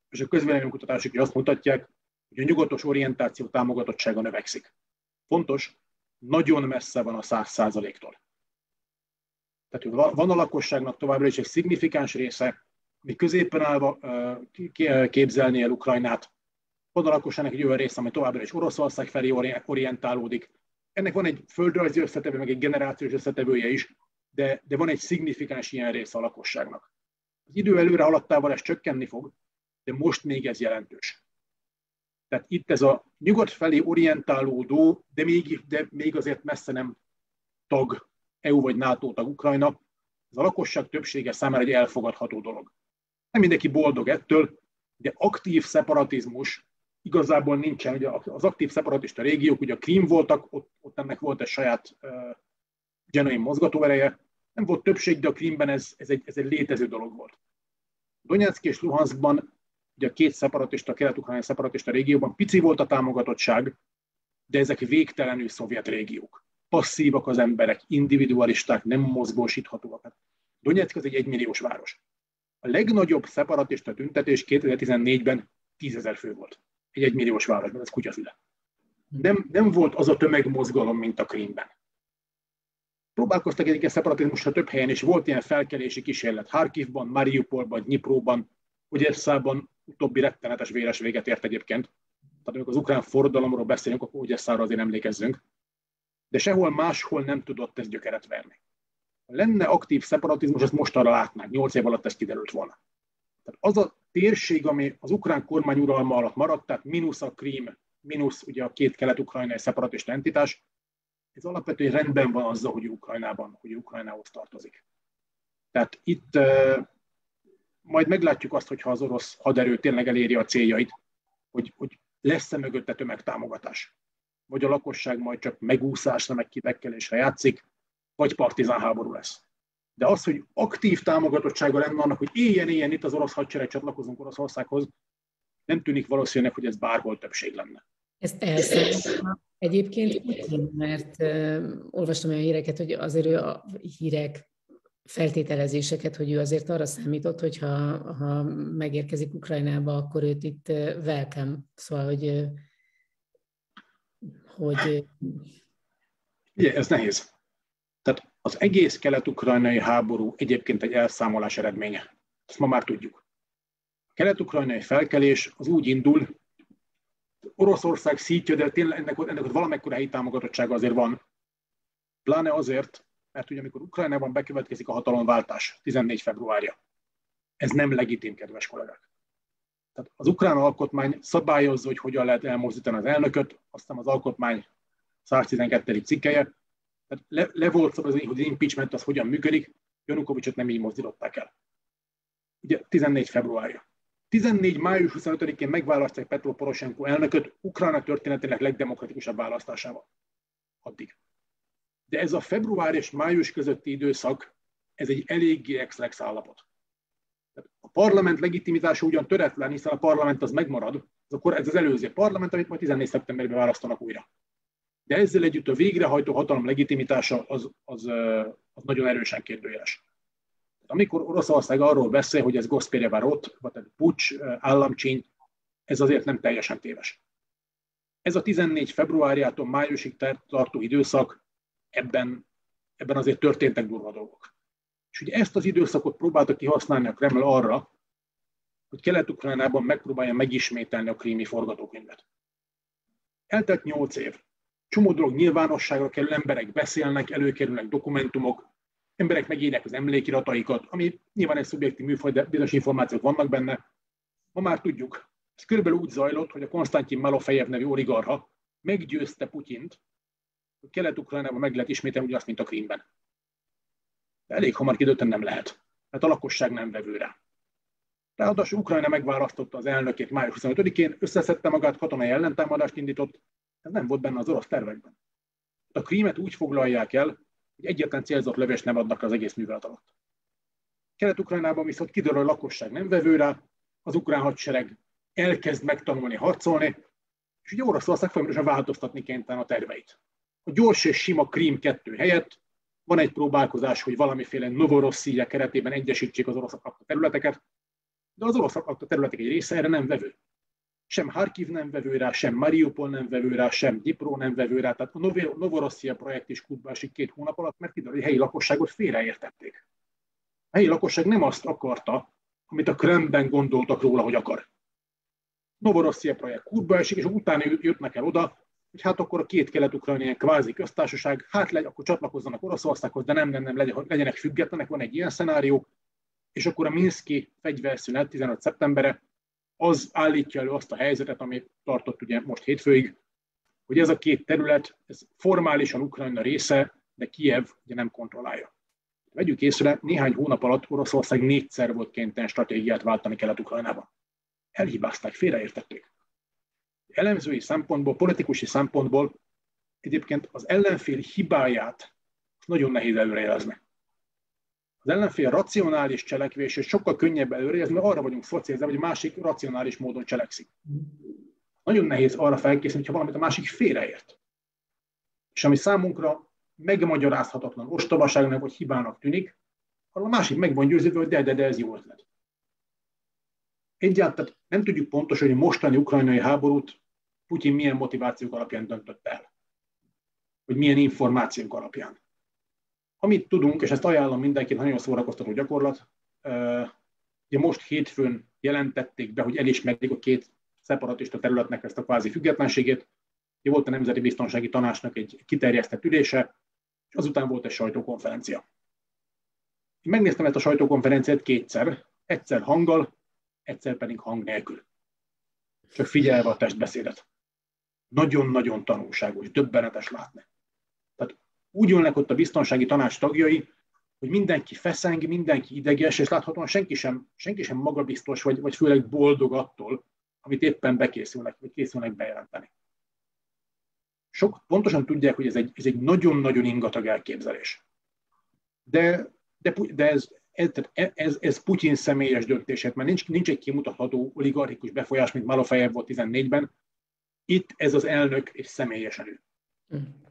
és a közvéleménykutatások azt mutatják, hogy a nyugatos orientáció támogatottsága növekszik. Fontos, nagyon messze van a száz százaléktól. Tehát van a lakosságnak továbbra is egy szignifikáns része, ami középen állva képzelni el Ukrajnát. Van a lakosságnak egy olyan része, ami továbbra is Oroszország felé orientálódik. Ennek van egy földrajzi összetevő, meg egy generációs összetevője is, de, de van egy szignifikáns ilyen része a lakosságnak. Az idő előre haladtával ez csökkenni fog, de most még ez jelentős. Tehát itt ez a nyugat felé orientálódó, de még, de még azért messze nem tag EU vagy NATO tag Ukrajna, ez a lakosság többsége számára egy elfogadható dolog. Nem mindenki boldog ettől, de aktív szeparatizmus igazából nincsen. Ugye az aktív szeparatista régiók, ugye a Krím voltak, ott, ott ennek volt egy saját uh, genuin mozgatóereje, nem volt többség, de a Krímben ez, ez, egy, ez egy létező dolog volt. Donetsk és Luhanskban ugye a két szeparatista, kelet-ukrajnai szeparatista régióban pici volt a támogatottság, de ezek végtelenül szovjet régiók. Passzívak az emberek, individualisták, nem mozgósíthatóak. Hát Donetsk az egy egymilliós város. A legnagyobb szeparatista tüntetés 2014-ben 10 ezer fő volt. Egy egymilliós városban, ez kutyafüle. Nem, nem volt az a tömegmozgalom, mint a Krímben. Próbálkoztak egyébként szeparatizmusra több helyen, és volt ilyen felkelési kísérlet. Harkivban, Mariupolban, Dnipróban, Ugyesszában utóbbi rettenetes véres véget ért egyébként. Tehát amikor az ukrán forradalomról beszélünk, akkor Ugyesszára azért emlékezzünk. De sehol máshol nem tudott ez gyökeret verni. Lenne aktív szeparatizmus, azt most arra látnánk, nyolc év alatt ez kiderült volna. Tehát az a térség, ami az ukrán kormány uralma alatt maradt, tehát mínusz a Krím, mínusz ugye a két kelet-ukrajnai szeparatista entitás, ez alapvetően rendben van azzal, hogy Ukrajnában, hogy Ukrajnához tartozik. Tehát itt majd meglátjuk azt, hogyha az orosz haderő tényleg eléri a céljait, hogy, hogy lesz-e mögötte tömegtámogatás. Vagy a lakosság majd csak megúszásra, meg kibekkelésre játszik, vagy partizán háború lesz. De az, hogy aktív támogatottsága lenne annak, hogy éljen-éljen itt az orosz hadsereg csatlakozunk Oroszországhoz, nem tűnik valószínűleg, hogy ez bárhol többség lenne. Ezt elszálltam egyébként, mert uh, olvastam olyan híreket, hogy azért ő a hírek feltételezéseket, hogy ő azért arra számított, hogy ha, ha megérkezik Ukrajnába, akkor őt itt welcome. Szóval, hogy, hogy... Igen, ez nehéz. Az egész kelet-ukrajnai háború egyébként egy elszámolás eredménye. Ezt ma már tudjuk. A kelet-ukrajnai felkelés az úgy indul, Oroszország szítja, de tényleg ennek, ennek valamekkora helyi támogatottsága azért van. Pláne azért, mert ugye amikor Ukrajnában bekövetkezik a hatalomváltás 14 februárja, ez nem legitim, kedves kollégák. Tehát az ukrán alkotmány szabályozza, hogy hogyan lehet elmozdítani az elnököt, aztán az alkotmány 112. cikkeje, tehát le, le volt szabályozni, hogy az impeachment az hogyan működik, Janukovicsot nem így mozdították el. Ugye 14 februárja. 14. május 25-én megválasztják Petro Poroshenko elnököt Ukrajna történetének legdemokratikusabb választásával. Addig. De ez a február és május közötti időszak, ez egy eléggé exlex állapot. A parlament legitimitása ugyan töretlen, hiszen a parlament az megmarad, ez, akkor ez az előző parlament, amit majd 14. szeptemberben választanak újra. De ezzel együtt a végrehajtó hatalom legitimitása az, az, az nagyon erősen kérdőjeles. Amikor Oroszország arról beszél, hogy ez Goszpérjevarot, vagy pucs, államcsíny, ez azért nem teljesen téves. Ez a 14 februárjától májusig tartó időszak, ebben, ebben azért történtek durva dolgok. És ugye ezt az időszakot próbálta kihasználni a Kreml arra, hogy Kelet-Ukrajnában megpróbálja megismételni a krími forgatókönyvet. Eltelt nyolc év. Csomó dolog nyilvánosságra kerül, emberek beszélnek, előkerülnek dokumentumok, emberek megírják az emlékirataikat, ami nyilván egy szubjektív műfaj, de bizonyos információk vannak benne. Ma már tudjuk, ez körülbelül úgy zajlott, hogy a Konstantin Malofejev nevű oligarha meggyőzte Putyint, hogy Kelet-Ukrajnában meg lehet ismételni ugyanazt, mint a Krímben. De elég hamar kidőtten nem lehet, mert a lakosság nem vevő rá. Ráadásul Ukrajna megválasztotta az elnökét május 25-én, összeszedte magát, katonai ellentámadást indított, ez nem volt benne az orosz tervekben. A krímet úgy foglalják el, hogy egyetlen célzott lövést nem adnak az egész művelet alatt. Kelet-Ukrajnában viszont kiderül, a lakosság nem vevő rá, az ukrán hadsereg elkezd megtanulni harcolni, és ugye Oroszország folyamatosan változtatni kénytelen a terveit. A gyors és sima Krím 2 helyett van egy próbálkozás, hogy valamiféle Novorosszíja keretében egyesítsék az oroszok a területeket, de az oroszok a területek egy része erre nem vevő sem Harkiv nem vevő rá, sem Mariupol nem vevő rá, sem Dnipro nem vevő rá. Tehát a Novorosszia projekt is kútba esik két hónap alatt, mert kiderül, hogy a helyi lakosságot félreértették. A helyi lakosság nem azt akarta, amit a Kremben gondoltak róla, hogy akar. Novorosszia projekt kútba esik, és utána jöttnek el oda, hogy hát akkor a két kelet-ukrajnai kvázi köztársaság, hát legy, akkor csatlakozzanak Oroszországhoz, de nem, nem, nem, legyenek függetlenek, van egy ilyen szenárió, és akkor a Minszki fegyverszünet 15. szeptembere az állítja elő azt a helyzetet, ami tartott ugye most hétfőig, hogy ez a két terület, ez formálisan Ukrajna része, de Kiev ugye nem kontrollálja. Vegyük észre, néhány hónap alatt Oroszország négyszer volt kénytelen stratégiát váltani Kelet-Ukrajnában. Elhibázták, félreértették. Elemzői szempontból, politikusi szempontból egyébként az ellenfél hibáját nagyon nehéz előrejelezni. Az ellenfél racionális cselekvés, és sokkal könnyebb előrejezni, mert arra vagyunk szocializálva, hogy a másik racionális módon cselekszik. Nagyon nehéz arra felkészülni, hogyha valamit a másik félreért. És ami számunkra megmagyarázhatatlan ostobaságnak vagy hibának tűnik, arra a másik meg van győződve, hogy de, de, de ez jó ötlet. Egyáltalán nem tudjuk pontosan, hogy a mostani ukrajnai háborút Putyin milyen motivációk alapján döntött el. Hogy milyen információk alapján. Amit tudunk, és ezt ajánlom mindenkinek, nagyon szórakoztató gyakorlat, ugye most hétfőn jelentették be, hogy elismerik a két szeparatista területnek ezt a kvázi függetlenségét. Ugye volt a Nemzeti Biztonsági Tanácsnak egy kiterjesztett ülése, és azután volt egy sajtókonferencia. Én megnéztem ezt a sajtókonferenciát kétszer, egyszer hanggal, egyszer pedig hang nélkül. Csak figyelve a testbeszédet. Nagyon-nagyon tanulságos, döbbenetes látni. Úgy ülnek ott a biztonsági tanács tagjai, hogy mindenki feszeng, mindenki ideges, és láthatóan senki sem, senki sem magabiztos, vagy, vagy főleg boldog attól, amit éppen bekészülnek, vagy készülnek bejelenteni. Sok pontosan tudják, hogy ez egy, ez egy nagyon-nagyon ingatag elképzelés. De, de, de ez, ez, ez, ez Putyin személyes döntését, mert nincs, nincs egy kimutatható oligarchikus befolyás, mint Malofejev volt 14-ben. Itt ez az elnök és személyesen ő. Mm.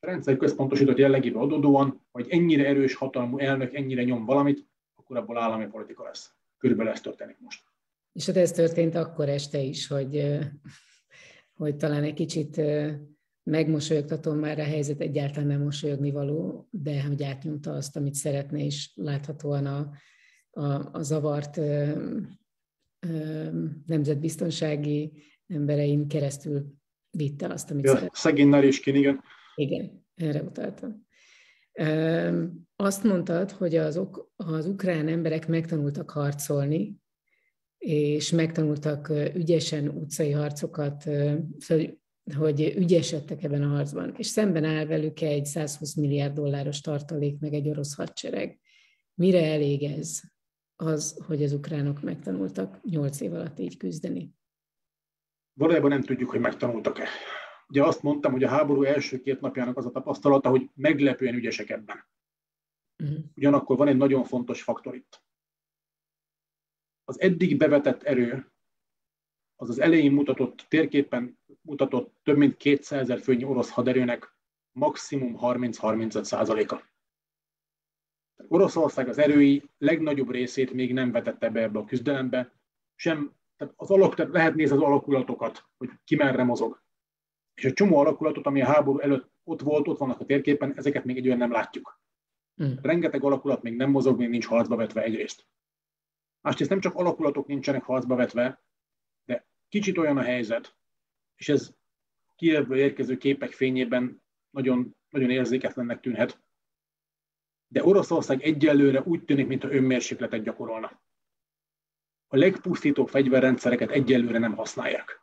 A rendszer központosított jellegéből adódóan, hogy ennyire erős hatalmú elnök ennyire nyom valamit, akkor abból állami politika lesz. Körülbelül ez történik most. És hát ez történt akkor este is, hogy, hogy talán egy kicsit megmosolyogtatom már a helyzet egyáltalán nem mosolyogni való, de hogy átnyomta azt, amit szeretne, és láthatóan a, a, a zavart ö, ö, nemzetbiztonsági emberein keresztül vitte azt, amit ja, szeretne. Szegény Nariskin, igen. Igen, erre utaltam. Azt mondtad, hogy az, az ukrán emberek megtanultak harcolni, és megtanultak ügyesen utcai harcokat, szóval, hogy ügyesedtek ebben a harcban, és szemben áll velük egy 120 milliárd dolláros tartalék, meg egy orosz hadsereg. Mire elég ez az, hogy az ukránok megtanultak 8 év alatt így küzdeni? Valójában nem tudjuk, hogy megtanultak-e. Ugye azt mondtam, hogy a háború első két napjának az a tapasztalata, hogy meglepően ügyesek ebben. Uh-huh. Ugyanakkor van egy nagyon fontos faktor itt az eddig bevetett erő, az az elején mutatott, térképen mutatott több mint 200 ezer főnyi orosz haderőnek maximum 30-35 százaléka. Oroszország az erői legnagyobb részét még nem vetette be ebbe a küzdelembe, sem, tehát, az alak, tehát lehet nézni az alakulatokat, hogy ki merre mozog. És egy csomó alakulatot, ami a háború előtt ott volt, ott vannak a térképen, ezeket még egy olyan nem látjuk. Mm. Rengeteg alakulat még nem mozog, még nincs harcba vetve egyrészt. Másrészt nem csak alakulatok nincsenek harcba vetve, de kicsit olyan a helyzet, és ez Kievből érkező képek fényében nagyon, nagyon érzéketlennek tűnhet. De Oroszország egyelőre úgy tűnik, mintha önmérsékletet gyakorolna. A legpusztítóbb fegyverrendszereket egyelőre nem használják.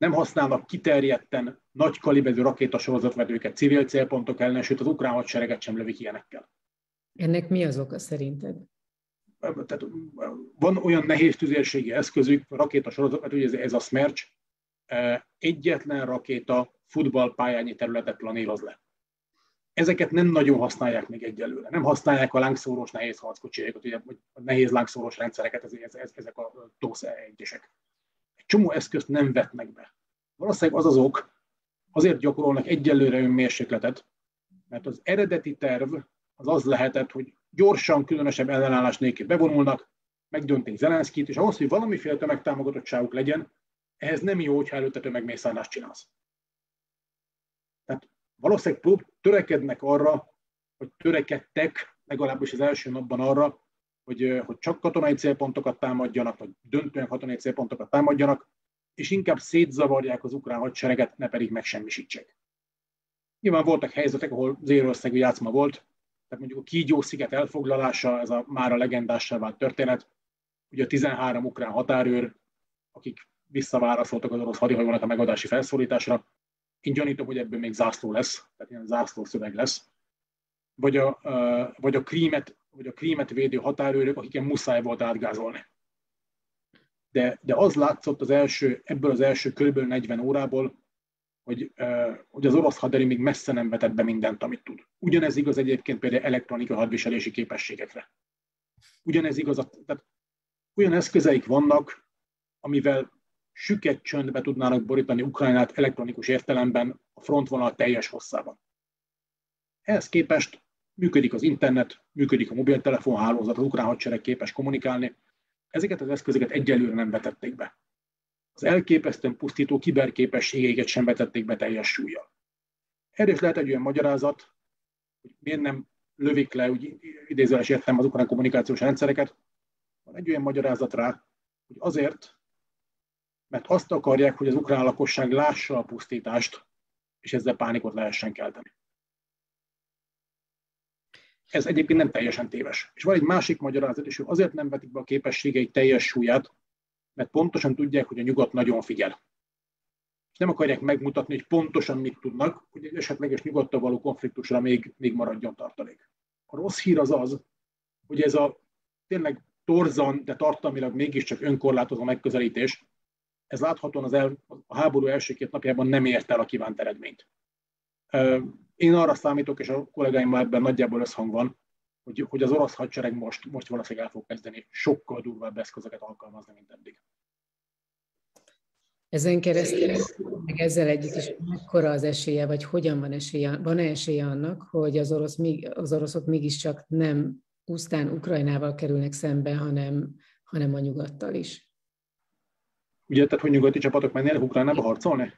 Nem használnak kiterjedten nagy kaliberű rakétasorozatvedőket civil célpontok ellen, sőt az ukrán hadsereget sem lövik ilyenekkel. Ennek mi az oka szerinted? tehát van olyan nehéz tüzérségi eszközük, rakéta sorozat, mert ugye ez a Smerch, egyetlen rakéta futballpályányi területet planíroz le. Ezeket nem nagyon használják még egyelőre. Nem használják a lángszórós nehéz harckocsiaikat, ugye, vagy a nehéz lángszórós rendszereket, ez, ez, ez, ezek a TOSZ egyesek. Csomó eszközt nem vetnek be. Valószínűleg az az ok, azért gyakorolnak egyelőre önmérsékletet, mert az eredeti terv az az lehetett, hogy gyorsan, különösebb ellenállás nélkül bevonulnak, megdöntik Zelenszkit, és ahhoz, hogy valamiféle tömegtámogatottságuk legyen, ehhez nem jó, hogyha előtte tömegmészállást csinálsz. Tehát valószínűleg törekednek arra, hogy törekedtek legalábbis az első napban arra, hogy, hogy csak katonai célpontokat támadjanak, vagy döntően katonai célpontokat támadjanak, és inkább szétzavarják az ukrán hadsereget, ne pedig megsemmisítsék. Nyilván voltak helyzetek, ahol zérországú játszma volt, tehát mondjuk a Kígyó-sziget elfoglalása, ez a már a legendássá vált történet, ugye a 13 ukrán határőr, akik visszaválaszoltak az orosz hadihajónak a megadási felszólításra, én gyanítom, hogy ebből még zászló lesz, tehát ilyen zászló szöveg lesz. Vagy a, vagy a krímet, vagy a krímet védő határőrök, akiken muszáj volt átgázolni. De, de az látszott az első, ebből az első kb. 40 órából, hogy, hogy az orosz haderő még messze nem vetett be mindent, amit tud. Ugyanez igaz egyébként például elektronikai hadviselési képességekre. Ugyanez igaz, tehát olyan eszközeik vannak, amivel süket csöndbe tudnának borítani Ukrajnát elektronikus értelemben a frontvonal teljes hosszában. Ehhez képest működik az internet, működik a mobiltelefonhálózat, az ukrán hadsereg képes kommunikálni. Ezeket az eszközöket egyelőre nem vetették be. Az elképesztően pusztító kiberképességeiket sem vetették be teljes súlyjal. Erre is lehet egy olyan magyarázat, hogy miért nem lövik le, úgy idézőes értem az ukrán kommunikációs rendszereket. Van egy olyan magyarázat rá, hogy azért, mert azt akarják, hogy az ukrán lakosság lássa a pusztítást, és ezzel pánikot lehessen kelteni. Ez egyébként nem teljesen téves. És van egy másik magyarázat is, hogy azért nem vetik be a képességei teljes súlyát, mert pontosan tudják, hogy a nyugat nagyon figyel. És nem akarják megmutatni, hogy pontosan mit tudnak, hogy egy esetleges nyugattal való konfliktusra még, még maradjon tartalék. A rossz hír az az, hogy ez a tényleg torzan, de tartalmilag mégiscsak önkorlátozó megközelítés, ez láthatóan az el, a háború első két napjában nem ért el a kívánt eredményt. Én arra számítok, és a kollégáimmal ebben nagyjából összhang van, hogy, hogy az orosz hadsereg most, most valószínűleg el fog kezdeni sokkal durvább eszközöket alkalmazni, mint eddig. Ezen keresztül, meg ezzel együtt is mekkora az esélye, vagy hogyan van esélye, van-e esélye annak, hogy az, orosz, az oroszok mégiscsak nem pusztán Ukrajnával kerülnek szembe, hanem, hanem a nyugattal is? Ugye, tehát hogy nyugati csapatok mennének Ukrajnába harcolni?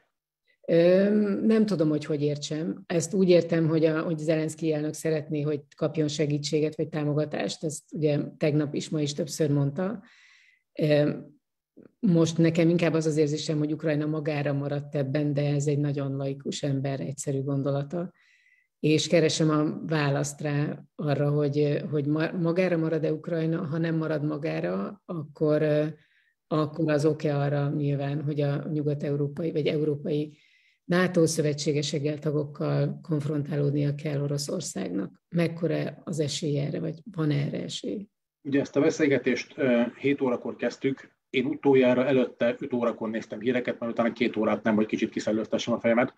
Nem tudom, hogy hogy értsem. Ezt úgy értem, hogy, a, hogy Zelenszky elnök szeretné, hogy kapjon segítséget vagy támogatást. Ezt ugye tegnap is, ma is többször mondta. Most nekem inkább az az érzésem, hogy Ukrajna magára maradt ebben, de ez egy nagyon laikus ember egyszerű gondolata. És keresem a választ rá arra, hogy, hogy magára marad-e Ukrajna, ha nem marad magára, akkor, akkor az oke arra nyilván, hogy a nyugat-európai vagy európai NATO szövetségesekkel tagokkal konfrontálódnia kell Oroszországnak. Mekkora az esély erre, vagy van erre esély? Ugye ezt a beszélgetést 7 órakor kezdtük, én utoljára előtte 5 órakor néztem híreket, mert utána két órát nem, hogy kicsit kiszellőztessem a fejemet.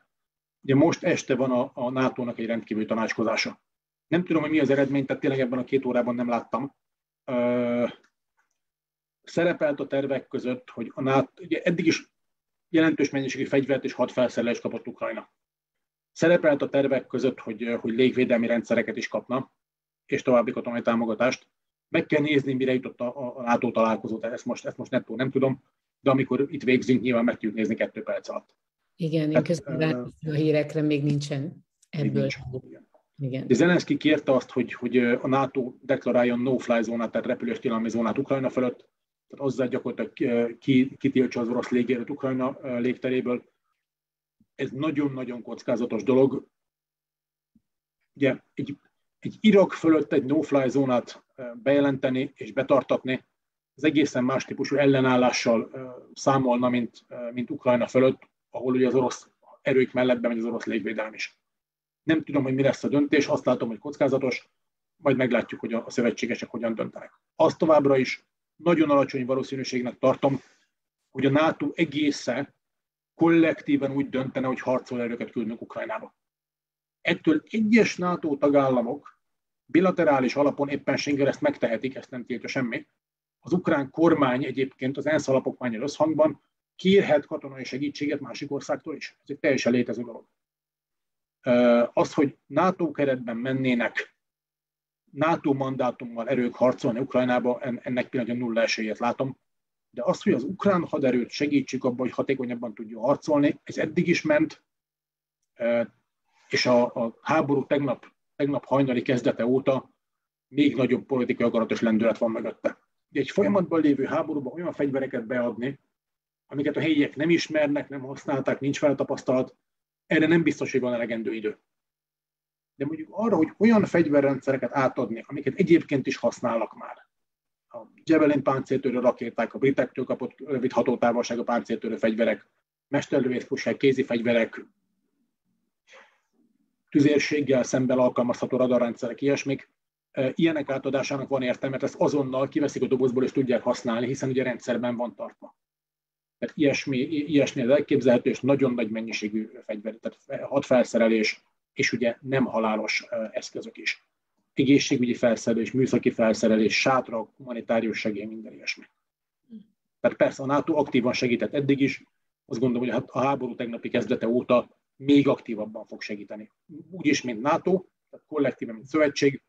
Ugye most este van a, a NATO-nak egy rendkívül tanácskozása. Nem tudom, hogy mi az eredmény, tehát tényleg ebben a két órában nem láttam. Ö, szerepelt a tervek között, hogy a NATO, ugye eddig is jelentős mennyiségű fegyvert és hadfelszerelést kapott Ukrajna. Szerepelt a tervek között, hogy, hogy légvédelmi rendszereket is kapna, és további katonai támogatást. Meg kell nézni, mire jutott a, a NATO találkozó, tehát ezt most, ezt most nettó nem tudom, de amikor itt végzünk, nyilván meg tudjuk nézni kettő perc alatt. Igen, én közben a hírekre még nincsen ebből. Még nincs. Igen. Igen. De Zelenszky kérte azt, hogy, hogy a NATO deklaráljon no-fly zónát, tehát tilalmi zónát Ukrajna fölött, tehát azzal gyakorlatilag kitiltsa az orosz légierőt Ukrajna légteréből. Ez nagyon-nagyon kockázatos dolog. Ugye egy, egy Irak fölött egy no-fly zónát bejelenteni és betartatni, az egészen más típusú ellenállással számolna, mint, mint Ukrajna fölött, ahol ugye az orosz erők mellett bemegy az orosz légvédelem is. Nem tudom, hogy mi lesz a döntés, azt látom, hogy kockázatos, majd meglátjuk, hogy a szövetségesek hogyan döntenek. Azt továbbra is nagyon alacsony valószínűségnek tartom, hogy a NATO egészen kollektíven úgy döntene, hogy harcolóerőket küldnek Ukrajnába. Ettől egyes NATO tagállamok bilaterális alapon éppenséggel ezt megtehetik, ezt nem tiltja semmi. Az ukrán kormány egyébként az ENSZ alapokmányos összhangban kérhet katonai segítséget másik országtól is. Ez egy teljesen létező dolog. Az, hogy NATO keretben mennének NATO mandátummal erők harcolni Ukrajnába, ennek pillanatban nulla esélyét látom. De az, hogy az ukrán haderőt segítsük abban, hogy hatékonyabban tudjon harcolni, ez eddig is ment, és a, a háború tegnap, tegnap hajnali kezdete óta még nagyobb politikai akaratos lendület van mögötte. Egy folyamatban lévő háborúban olyan fegyvereket beadni, amiket a helyiek nem ismernek, nem használták, nincs feltapasztalat, erre nem biztos, hogy van elegendő idő de mondjuk arra, hogy olyan fegyverrendszereket átadni, amiket egyébként is használnak már. A Javelin páncéltörő rakéták, a britektől kapott rövid hatótávolság a páncéltörő fegyverek, mesterlövészfusság, kézi fegyverek, tüzérséggel szemben alkalmazható radarrendszerek, ilyesmik. Ilyenek átadásának van értelme, mert ezt azonnal kiveszik a dobozból és tudják használni, hiszen ugye rendszerben van tartva. Tehát ilyesmi, ilyesmi az elképzelhető, és nagyon nagy mennyiségű fegyver, tehát hadfelszerelés, és ugye nem halálos eszközök is. Egészségügyi felszerelés, műszaki felszerelés, sátrak, humanitárius segély, minden ilyesmi. Tehát persze a NATO aktívan segített eddig is, azt gondolom, hogy a háború tegnapi kezdete óta még aktívabban fog segíteni. Úgy is, mint NATO, tehát kollektíve, mint szövetség,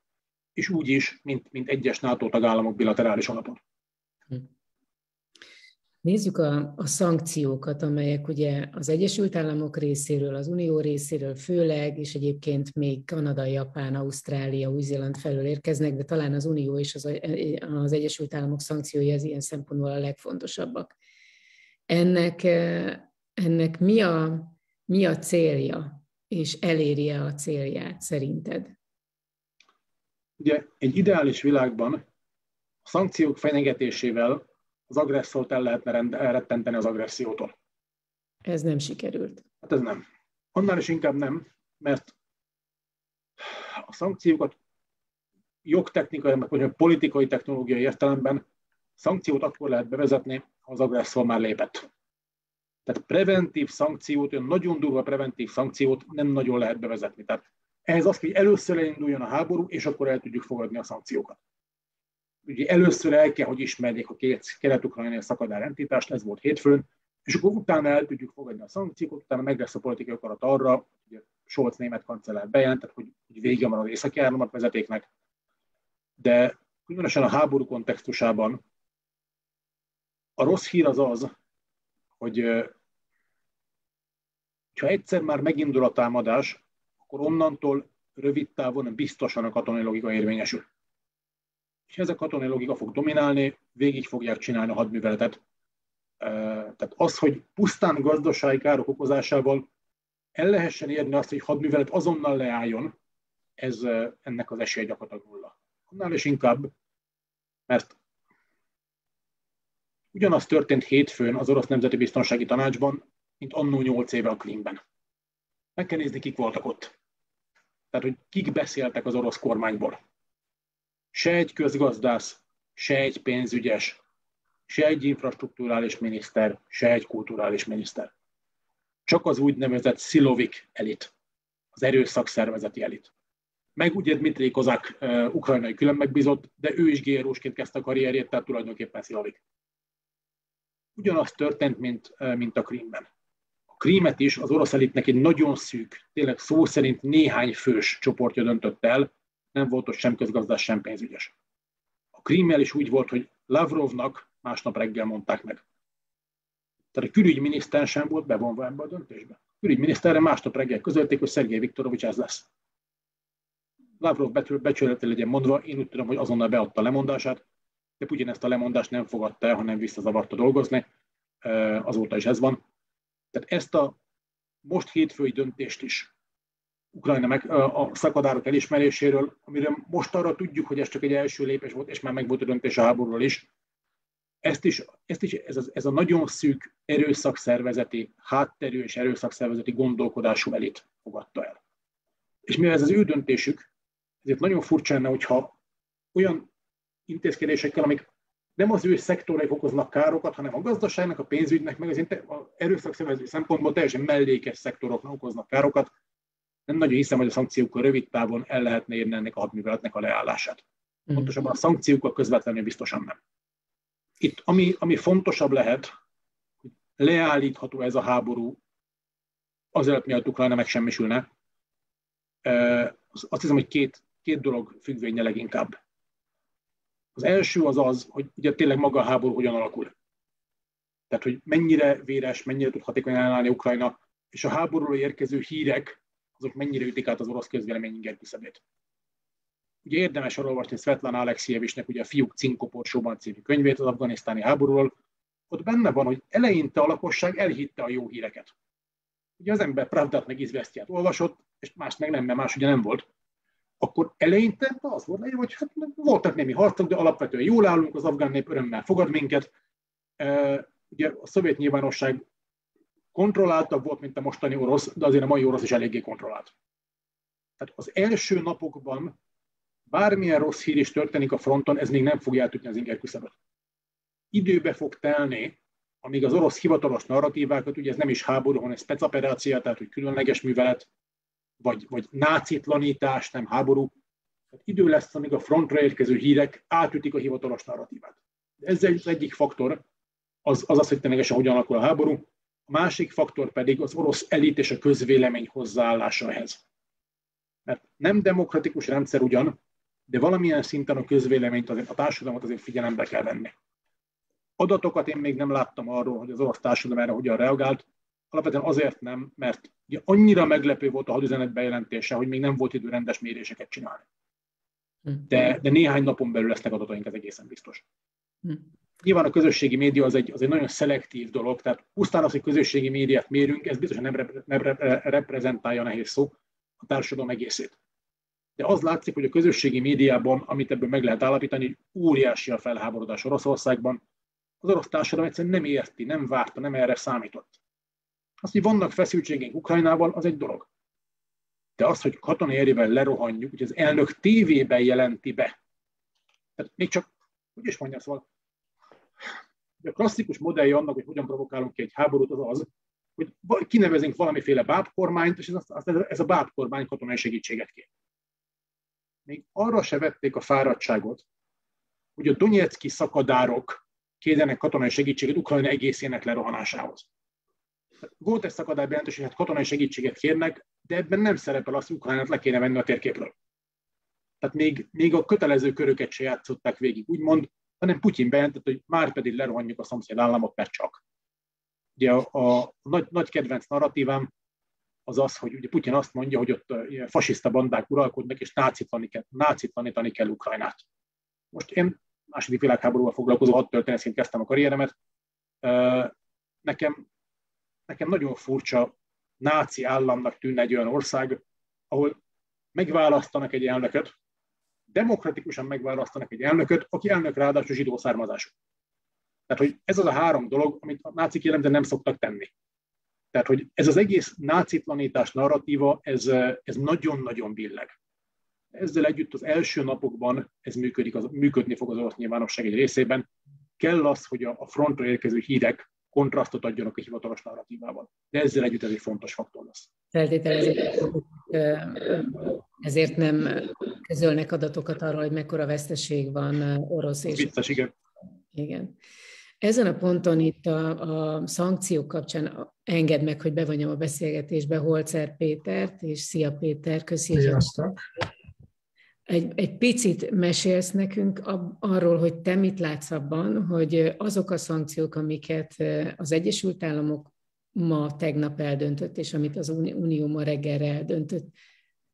és úgy is, mint, mint egyes NATO tagállamok bilaterális alapon. Nézzük a, a szankciókat, amelyek ugye az Egyesült Államok részéről, az Unió részéről főleg, és egyébként még Kanada, Japán, Ausztrália, Új-Zéland felől érkeznek, de talán az Unió és az, az Egyesült Államok szankciói az ilyen szempontból a legfontosabbak. Ennek, ennek mi, a, mi a célja, és elérje a célját szerinted? Ugye egy ideális világban a szankciók fenyegetésével az agresszort el lehetne elrettenteni az agressziótól. Ez nem sikerült. Hát ez nem. Annál is inkább nem, mert a szankciókat jogtechnikai, vagy politikai technológiai értelemben szankciót akkor lehet bevezetni, ha az agresszor már lépett. Tehát preventív szankciót, olyan nagyon durva preventív szankciót nem nagyon lehet bevezetni. Tehát ehhez az, hogy először elinduljon a háború, és akkor el tudjuk fogadni a szankciókat ugye először el kell, hogy ismerjék a két kelet-ukrajnai szakadár entitást, ez volt hétfőn, és akkor utána el tudjuk fogadni a szankciókat, utána meg lesz a politikai akarat arra, hogy Scholz német kancellár bejelentett, hogy, hogy vége van az északi áramlat vezetéknek, de különösen a háború kontextusában a rossz hír az az, hogy ha egyszer már megindul a támadás, akkor onnantól rövid távon biztosan a katonai logika érvényesül és ez a katonai logika fog dominálni, végig fogják csinálni a hadműveletet. Tehát az, hogy pusztán gazdasági károk okozásával el lehessen érni azt, hogy hadművelet azonnal leálljon, ez ennek az esélye gyakorlatilag nulla. Annál is inkább, mert ugyanaz történt hétfőn az Orosz Nemzeti Biztonsági Tanácsban, mint annó nyolc éve a Krímben. Meg kell nézni, kik voltak ott. Tehát, hogy kik beszéltek az orosz kormányból se egy közgazdász, se egy pénzügyes, se egy infrastruktúrális miniszter, se egy kulturális miniszter. Csak az úgynevezett szilovik elit, az erőszakszervezeti elit. Meg ugye Dmitri Kozák ukrajnai külön megbízott, de ő is GRU-sként kezdte a karrierjét, tehát tulajdonképpen szilovik. Ugyanaz történt, mint, mint a Krímben. A Krímet is az orosz elitnek egy nagyon szűk, tényleg szó szerint néhány fős csoportja döntött el, nem volt ott sem közgazdás, sem pénzügyes. A Krímmel is úgy volt, hogy Lavrovnak másnap reggel mondták meg. Tehát a külügyminiszter sem volt bevonva ebbe a döntésbe. A külügyminiszterre másnap reggel közölték, hogy Szergej Viktorovics ez lesz. Lavrov becsülettel legyen mondva, én úgy tudom, hogy azonnal beadta a lemondását, de Putyin ezt a lemondást nem fogadta el, hanem visszazavarta dolgozni. Azóta is ez van. Tehát ezt a most hétfői döntést is Ukrajna meg, a szakadárok elismeréséről, amire most arra tudjuk, hogy ez csak egy első lépés volt, és már meg volt a döntés a háborúról is. Ezt is, ezt is ez, a, ez a nagyon szűk erőszakszervezeti, hátterű és erőszakszervezeti gondolkodású elit fogadta el. És mivel ez az ő döntésük, ezért nagyon furcsa lenne, hogyha olyan intézkedésekkel, amik nem az ő szektorai okoznak károkat, hanem a gazdaságnak, a pénzügynek, meg az erőszakszervezeti szempontból teljesen mellékes szektoroknak okoznak károkat, nem nagyon hiszem, hogy a szankciókkal rövid távon el lehetne érni ennek a hadműveletnek a leállását. Mm. Pontosabban a szankciókkal közvetlenül biztosan nem. Itt, ami, ami fontosabb lehet, hogy leállítható ez a háború azért, miatt Ukrajna megsemmisülne, azt hiszem, hogy két, két dolog függvénye leginkább. Az első az az, hogy ugye tényleg maga a háború hogyan alakul. Tehát, hogy mennyire véres, mennyire tud hatékonyan ellenállni Ukrajna, és a háborúról érkező hírek azok mennyire ütik át az orosz közvélemény inger küszöbét. Ugye érdemes olvasni Svetlana Alexievicsnek ugye a Fiúk cinkoporsóban című könyvét az afganisztáni háborúról. Ott benne van, hogy eleinte a lakosság elhitte a jó híreket. Ugye az ember Pravdát meg Izvesztiát olvasott, és más meg nem, mert más ugye nem volt. Akkor eleinte az volt, hogy hát voltak némi harcok, de alapvetően jól állunk, az afgán nép örömmel fogad minket. Ugye a szovjet nyilvánosság kontrolláltabb volt, mint a mostani orosz, de azért a mai orosz is eléggé kontrollált. Tehát az első napokban bármilyen rossz hír is történik a fronton, ez még nem fogja átütni az inger küszöböt. Időbe fog telni, amíg az orosz hivatalos narratívákat, ugye ez nem is háború, hanem specaperácia, tehát hogy különleges művelet, vagy, vagy nácitlanítás, nem háború. Tehát idő lesz, amíg a frontra érkező hírek átütik a hivatalos narratívát. Ez az egyik faktor, az az, az hogy ténylegesen hogyan alakul a háború. A másik faktor pedig az orosz elit és a közvélemény hozzáállása ehhez. Mert nem demokratikus rendszer ugyan, de valamilyen szinten a közvéleményt, azért, a társadalmat azért figyelembe kell venni. Adatokat én még nem láttam arról, hogy az orosz társadalom erre hogyan reagált. Alapvetően azért nem, mert ugye annyira meglepő volt a hadüzenet bejelentése, hogy még nem volt idő rendes méréseket csinálni. Hm. De, de néhány napon belül lesznek adataink, ez egészen biztos. Nyilván a közösségi média az egy, az egy nagyon szelektív dolog, tehát pusztán az, hogy közösségi médiát mérünk, ez biztosan nem, rep- nem rep- reprezentálja nehéz szó a társadalom egészét. De az látszik, hogy a közösségi médiában, amit ebből meg lehet állapítani, óriási a felháborodás Oroszországban. Az orosz társadalom egyszerűen nem érti, nem várta, nem erre számított. Az, hogy vannak feszültségeink Ukrajnával, az egy dolog. De az, hogy katonai erővel lerohanjuk, hogy az elnök tévében jelenti be. Tehát még csak, hogy is mondjam, szóval a klasszikus modellje annak, hogy hogyan provokálunk ki egy háborút, az az, hogy kinevezünk valamiféle bábkormányt, és ez, a bábkormány katonai segítséget kér. Még arra se vették a fáradtságot, hogy a Donetszki szakadárok kérjenek katonai segítséget Ukrajna egészének lerohanásához. Volt egy bejelentés, hogy hát katonai segítséget kérnek, de ebben nem szerepel az, hogy Ukrajnát le kéne venni a térképről. Tehát még, még a kötelező köröket se játszották végig, úgymond, hanem Putyin bejelentett, hogy már pedig lerohanjuk a szomszéd államot, mert csak. Ugye a, a nagy, nagy kedvenc narratívám az az, hogy ugye Putyin azt mondja, hogy ott fasiszta bandák uralkodnak, és nácitlanítani kell, nácitlanítani kell Ukrajnát. Most én második világháborúval foglalkozó hadtörténészként kezdtem a karrieremet. Nekem, nekem nagyon furcsa náci államnak tűnne egy olyan ország, ahol megválasztanak egy elnököt, demokratikusan megválasztanak egy elnököt, aki elnök ráadásul zsidó származású. Tehát, hogy ez az a három dolog, amit a nácik jellemzően nem szoktak tenni. Tehát, hogy ez az egész nácitlanítás narratíva, ez, ez nagyon-nagyon billeg. Ezzel együtt az első napokban ez működik, az, működni fog az orosz nyilvánosság egy részében. Kell az, hogy a, a frontra érkező hírek kontrasztot adjanak a hivatalos narratívával. De ezzel együtt ez egy fontos faktor lesz. Feltételezett, ezért nem közölnek adatokat arról, hogy mekkora veszteség van orosz és... Vicces, igen. Igen. Ezen a ponton itt a, a szankciók kapcsán enged meg, hogy bevonjam a beszélgetésbe Holcer Pétert, és szia Péter, köszönjük. Egy, egy picit mesélsz nekünk arról, hogy te mit látsz abban, hogy azok a szankciók, amiket az Egyesült Államok ma tegnap eldöntött, és amit az Unió ma reggelre eldöntött,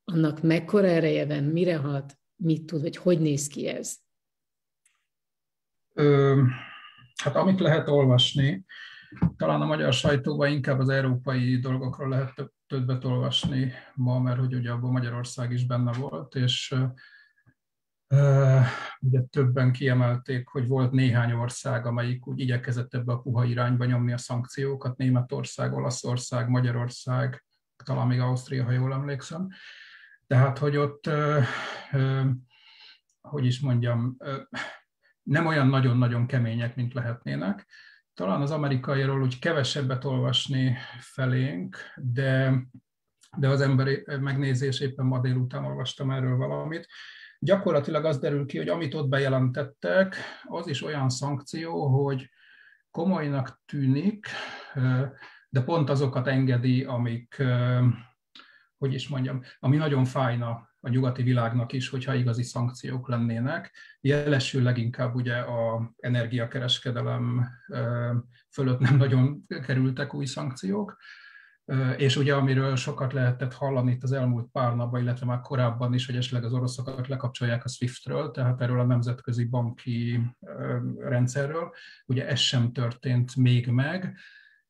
annak mekkora ereje van, mire hat, mit tud, vagy hogy néz ki ez? Ö, hát amit lehet olvasni, talán a magyar sajtóban inkább az európai dolgokról lehet többet olvasni ma, mert hogy ugye abban Magyarország is benne volt, és ugye többen kiemelték, hogy volt néhány ország, amelyik úgy igyekezett ebbe a puha irányba nyomni a szankciókat, Németország, Olaszország, Magyarország, talán még Ausztria, ha jól emlékszem. Tehát, hogy ott, hogy is mondjam, nem olyan nagyon-nagyon kemények, mint lehetnének. Talán az amerikairól úgy kevesebbet olvasni felénk, de, de az emberi megnézés éppen ma délután olvastam erről valamit. Gyakorlatilag az derül ki, hogy amit ott bejelentettek, az is olyan szankció, hogy komolynak tűnik, de pont azokat engedi, amik, hogy is mondjam, ami nagyon fájna a nyugati világnak is, hogyha igazi szankciók lennének. Jelesül leginkább ugye a energiakereskedelem fölött nem nagyon kerültek új szankciók, és ugye amiről sokat lehetett hallani itt az elmúlt pár napban, illetve már korábban is, hogy esetleg az oroszokat lekapcsolják a SWIFT-ről, tehát erről a nemzetközi banki rendszerről. Ugye ez sem történt még meg,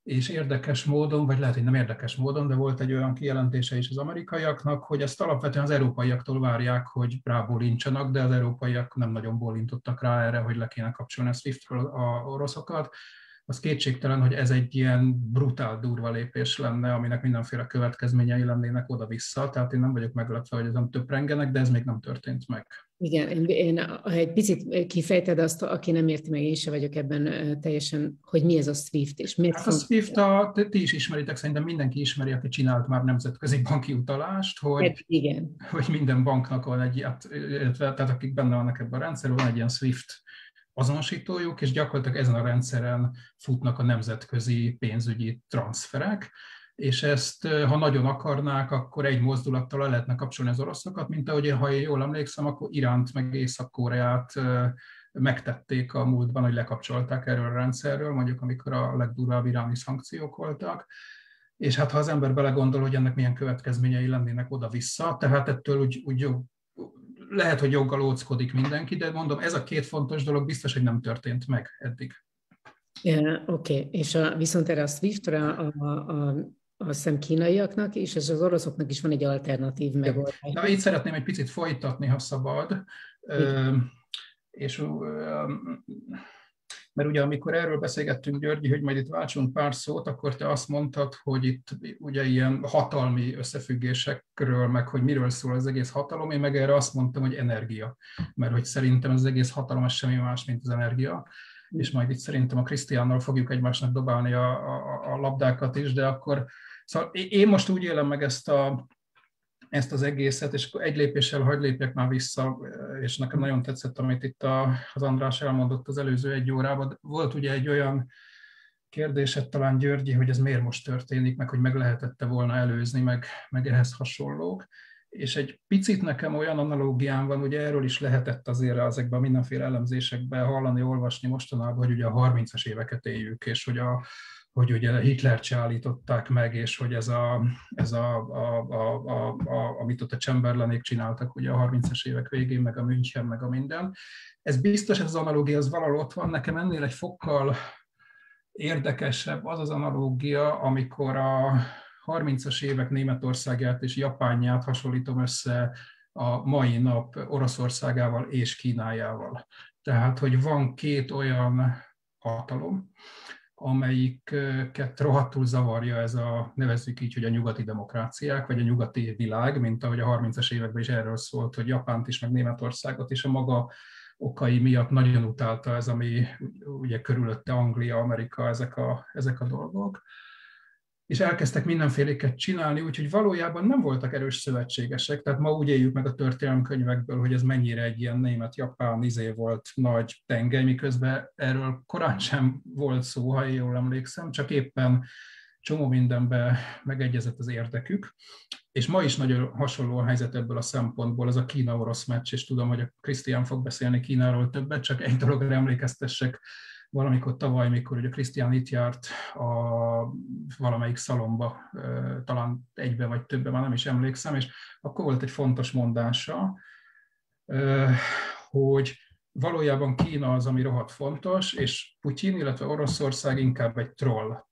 és érdekes módon, vagy lehet, hogy nem érdekes módon, de volt egy olyan kijelentése is az amerikaiaknak, hogy ezt alapvetően az európaiaktól várják, hogy rábólincsanak, de az európaiak nem nagyon bólintottak rá erre, hogy le kéne kapcsolni a SWIFT-ről a oroszokat. Az kétségtelen, hogy ez egy ilyen brutál durva lépés lenne, aminek mindenféle következményei lennének oda-vissza, tehát én nem vagyok meglepve, hogy ezen töprengenek, de ez még nem történt meg. Igen, én, én ha egy picit kifejted azt, aki nem érti meg, én se vagyok ebben teljesen, hogy mi ez a SWIFT, és miért hát a SWIFT, a, ti is ismeritek, szerintem mindenki ismeri, aki csinált már nemzetközi banki utalást, hogy, hát, igen. hogy minden banknak van egy, hát, tehát akik benne vannak ebben a rendszerben, van egy ilyen SWIFT azonosítójuk, és gyakorlatilag ezen a rendszeren futnak a nemzetközi pénzügyi transferek, és ezt, ha nagyon akarnák, akkor egy mozdulattal le lehetne kapcsolni az oroszokat, mint ahogy ha én jól emlékszem, akkor Iránt meg Észak-Koreát megtették a múltban, hogy lekapcsolták erről a rendszerről, mondjuk amikor a legdurvább iráni szankciók voltak. És hát ha az ember belegondol, hogy ennek milyen következményei lennének oda-vissza, tehát ettől úgy, úgy lehet, hogy joggal óckodik mindenki, de mondom, ez a két fontos dolog biztos, hogy nem történt meg eddig. Yeah, Oké, okay. és a, viszont erre a SWIFT-re a, a, a, a szem kínaiaknak is, és az oroszoknak is van egy alternatív megoldás. Na, itt szeretném egy picit folytatni, ha szabad. Ö, és mert ugye amikor erről beszélgettünk, Györgyi, hogy majd itt váltsunk pár szót, akkor te azt mondtad, hogy itt ugye ilyen hatalmi összefüggésekről, meg hogy miről szól az egész hatalom, én meg erre azt mondtam, hogy energia, mert hogy szerintem az egész hatalom az semmi más, mint az energia, és majd itt szerintem a Krisztiánnal fogjuk egymásnak dobálni a, a, a labdákat is, de akkor Szóval én most úgy élem meg ezt a, ezt az egészet, és akkor egy lépéssel hagy lépjek már vissza, és nekem nagyon tetszett, amit itt a, az András elmondott az előző egy órában. Volt ugye egy olyan kérdésed talán Györgyi, hogy ez miért most történik, meg hogy meg lehetette volna előzni, meg, meg ehhez hasonlók. És egy picit nekem olyan analógiám van, ugye erről is lehetett azért ezekben a mindenféle elemzésekben hallani, olvasni mostanában, hogy ugye a 30-as éveket éljük, és hogy a, hogy ugye Hitlert állították meg, és hogy ez, a, ez a, a, a, a, a, amit ott a Chamberlainék csináltak ugye a 30-es évek végén, meg a München, meg a minden. Ez biztos, ez az analógia, az valahol ott van. Nekem ennél egy fokkal érdekesebb az az analógia, amikor a 30-as évek Németországát és Japánját hasonlítom össze a mai nap Oroszországával és Kínájával. Tehát, hogy van két olyan hatalom, amelyiket rohadtul zavarja ez a, nevezzük így, hogy a nyugati demokráciák, vagy a nyugati világ, mint ahogy a 30-as években is erről szólt, hogy Japánt is, meg Németországot is a maga okai miatt nagyon utálta ez, ami ugye körülötte Anglia, Amerika, ezek a, ezek a dolgok és elkezdtek mindenféléket csinálni, úgyhogy valójában nem voltak erős szövetségesek, tehát ma úgy éljük meg a történelemkönyvekből, hogy ez mennyire egy ilyen német-japán izé volt nagy tengely, miközben erről korán sem volt szó, ha jól emlékszem, csak éppen csomó mindenbe megegyezett az érdekük. És ma is nagyon hasonló a helyzet ebből a szempontból, ez a Kína-orosz meccs, és tudom, hogy a Krisztián fog beszélni Kínáról többet, csak egy dologra emlékeztessek valamikor tavaly, mikor ugye Krisztián itt járt a valamelyik szalomba, talán egybe vagy többe, már nem is emlékszem, és akkor volt egy fontos mondása, hogy valójában Kína az, ami rohadt fontos, és Putyin, illetve Oroszország inkább egy troll.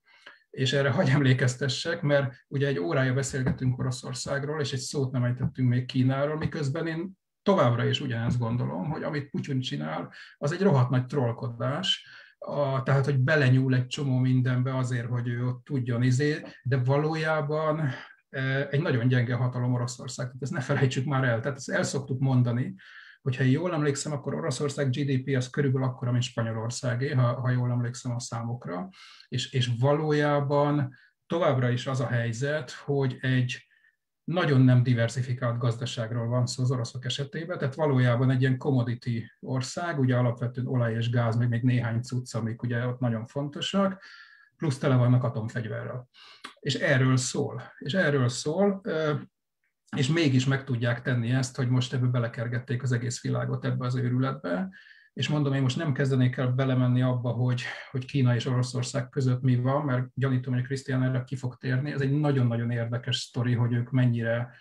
És erre hagy emlékeztessek, mert ugye egy órája beszélgetünk Oroszországról, és egy szót nem ejtettünk még Kínáról, miközben én továbbra is ugyanezt gondolom, hogy amit Putyin csinál, az egy rohadt nagy trollkodás, a, tehát hogy belenyúl egy csomó mindenbe azért, hogy ő ott tudjon izé, de valójában e, egy nagyon gyenge hatalom Oroszország. Tehát ezt ne felejtsük már el. Tehát ezt el szoktuk mondani, hogyha jól emlékszem, akkor Oroszország GDP az körülbelül akkora, mint Spanyolországé, ha, ha jól emlékszem a számokra, és, és valójában továbbra is az a helyzet, hogy egy nagyon nem diversifikált gazdaságról van szó az oroszok esetében, tehát valójában egy ilyen commodity ország, ugye alapvetően olaj és gáz, meg még néhány cucc, amik ugye ott nagyon fontosak, plusz tele vannak atomfegyverrel. És erről szól. És erről szól, és mégis meg tudják tenni ezt, hogy most ebbe belekergették az egész világot ebbe az őrületbe, és mondom, én most nem kezdenék el belemenni abba, hogy, hogy Kína és Oroszország között mi van, mert gyanítom, hogy Krisztián erre ki fog térni. Ez egy nagyon-nagyon érdekes sztori, hogy ők mennyire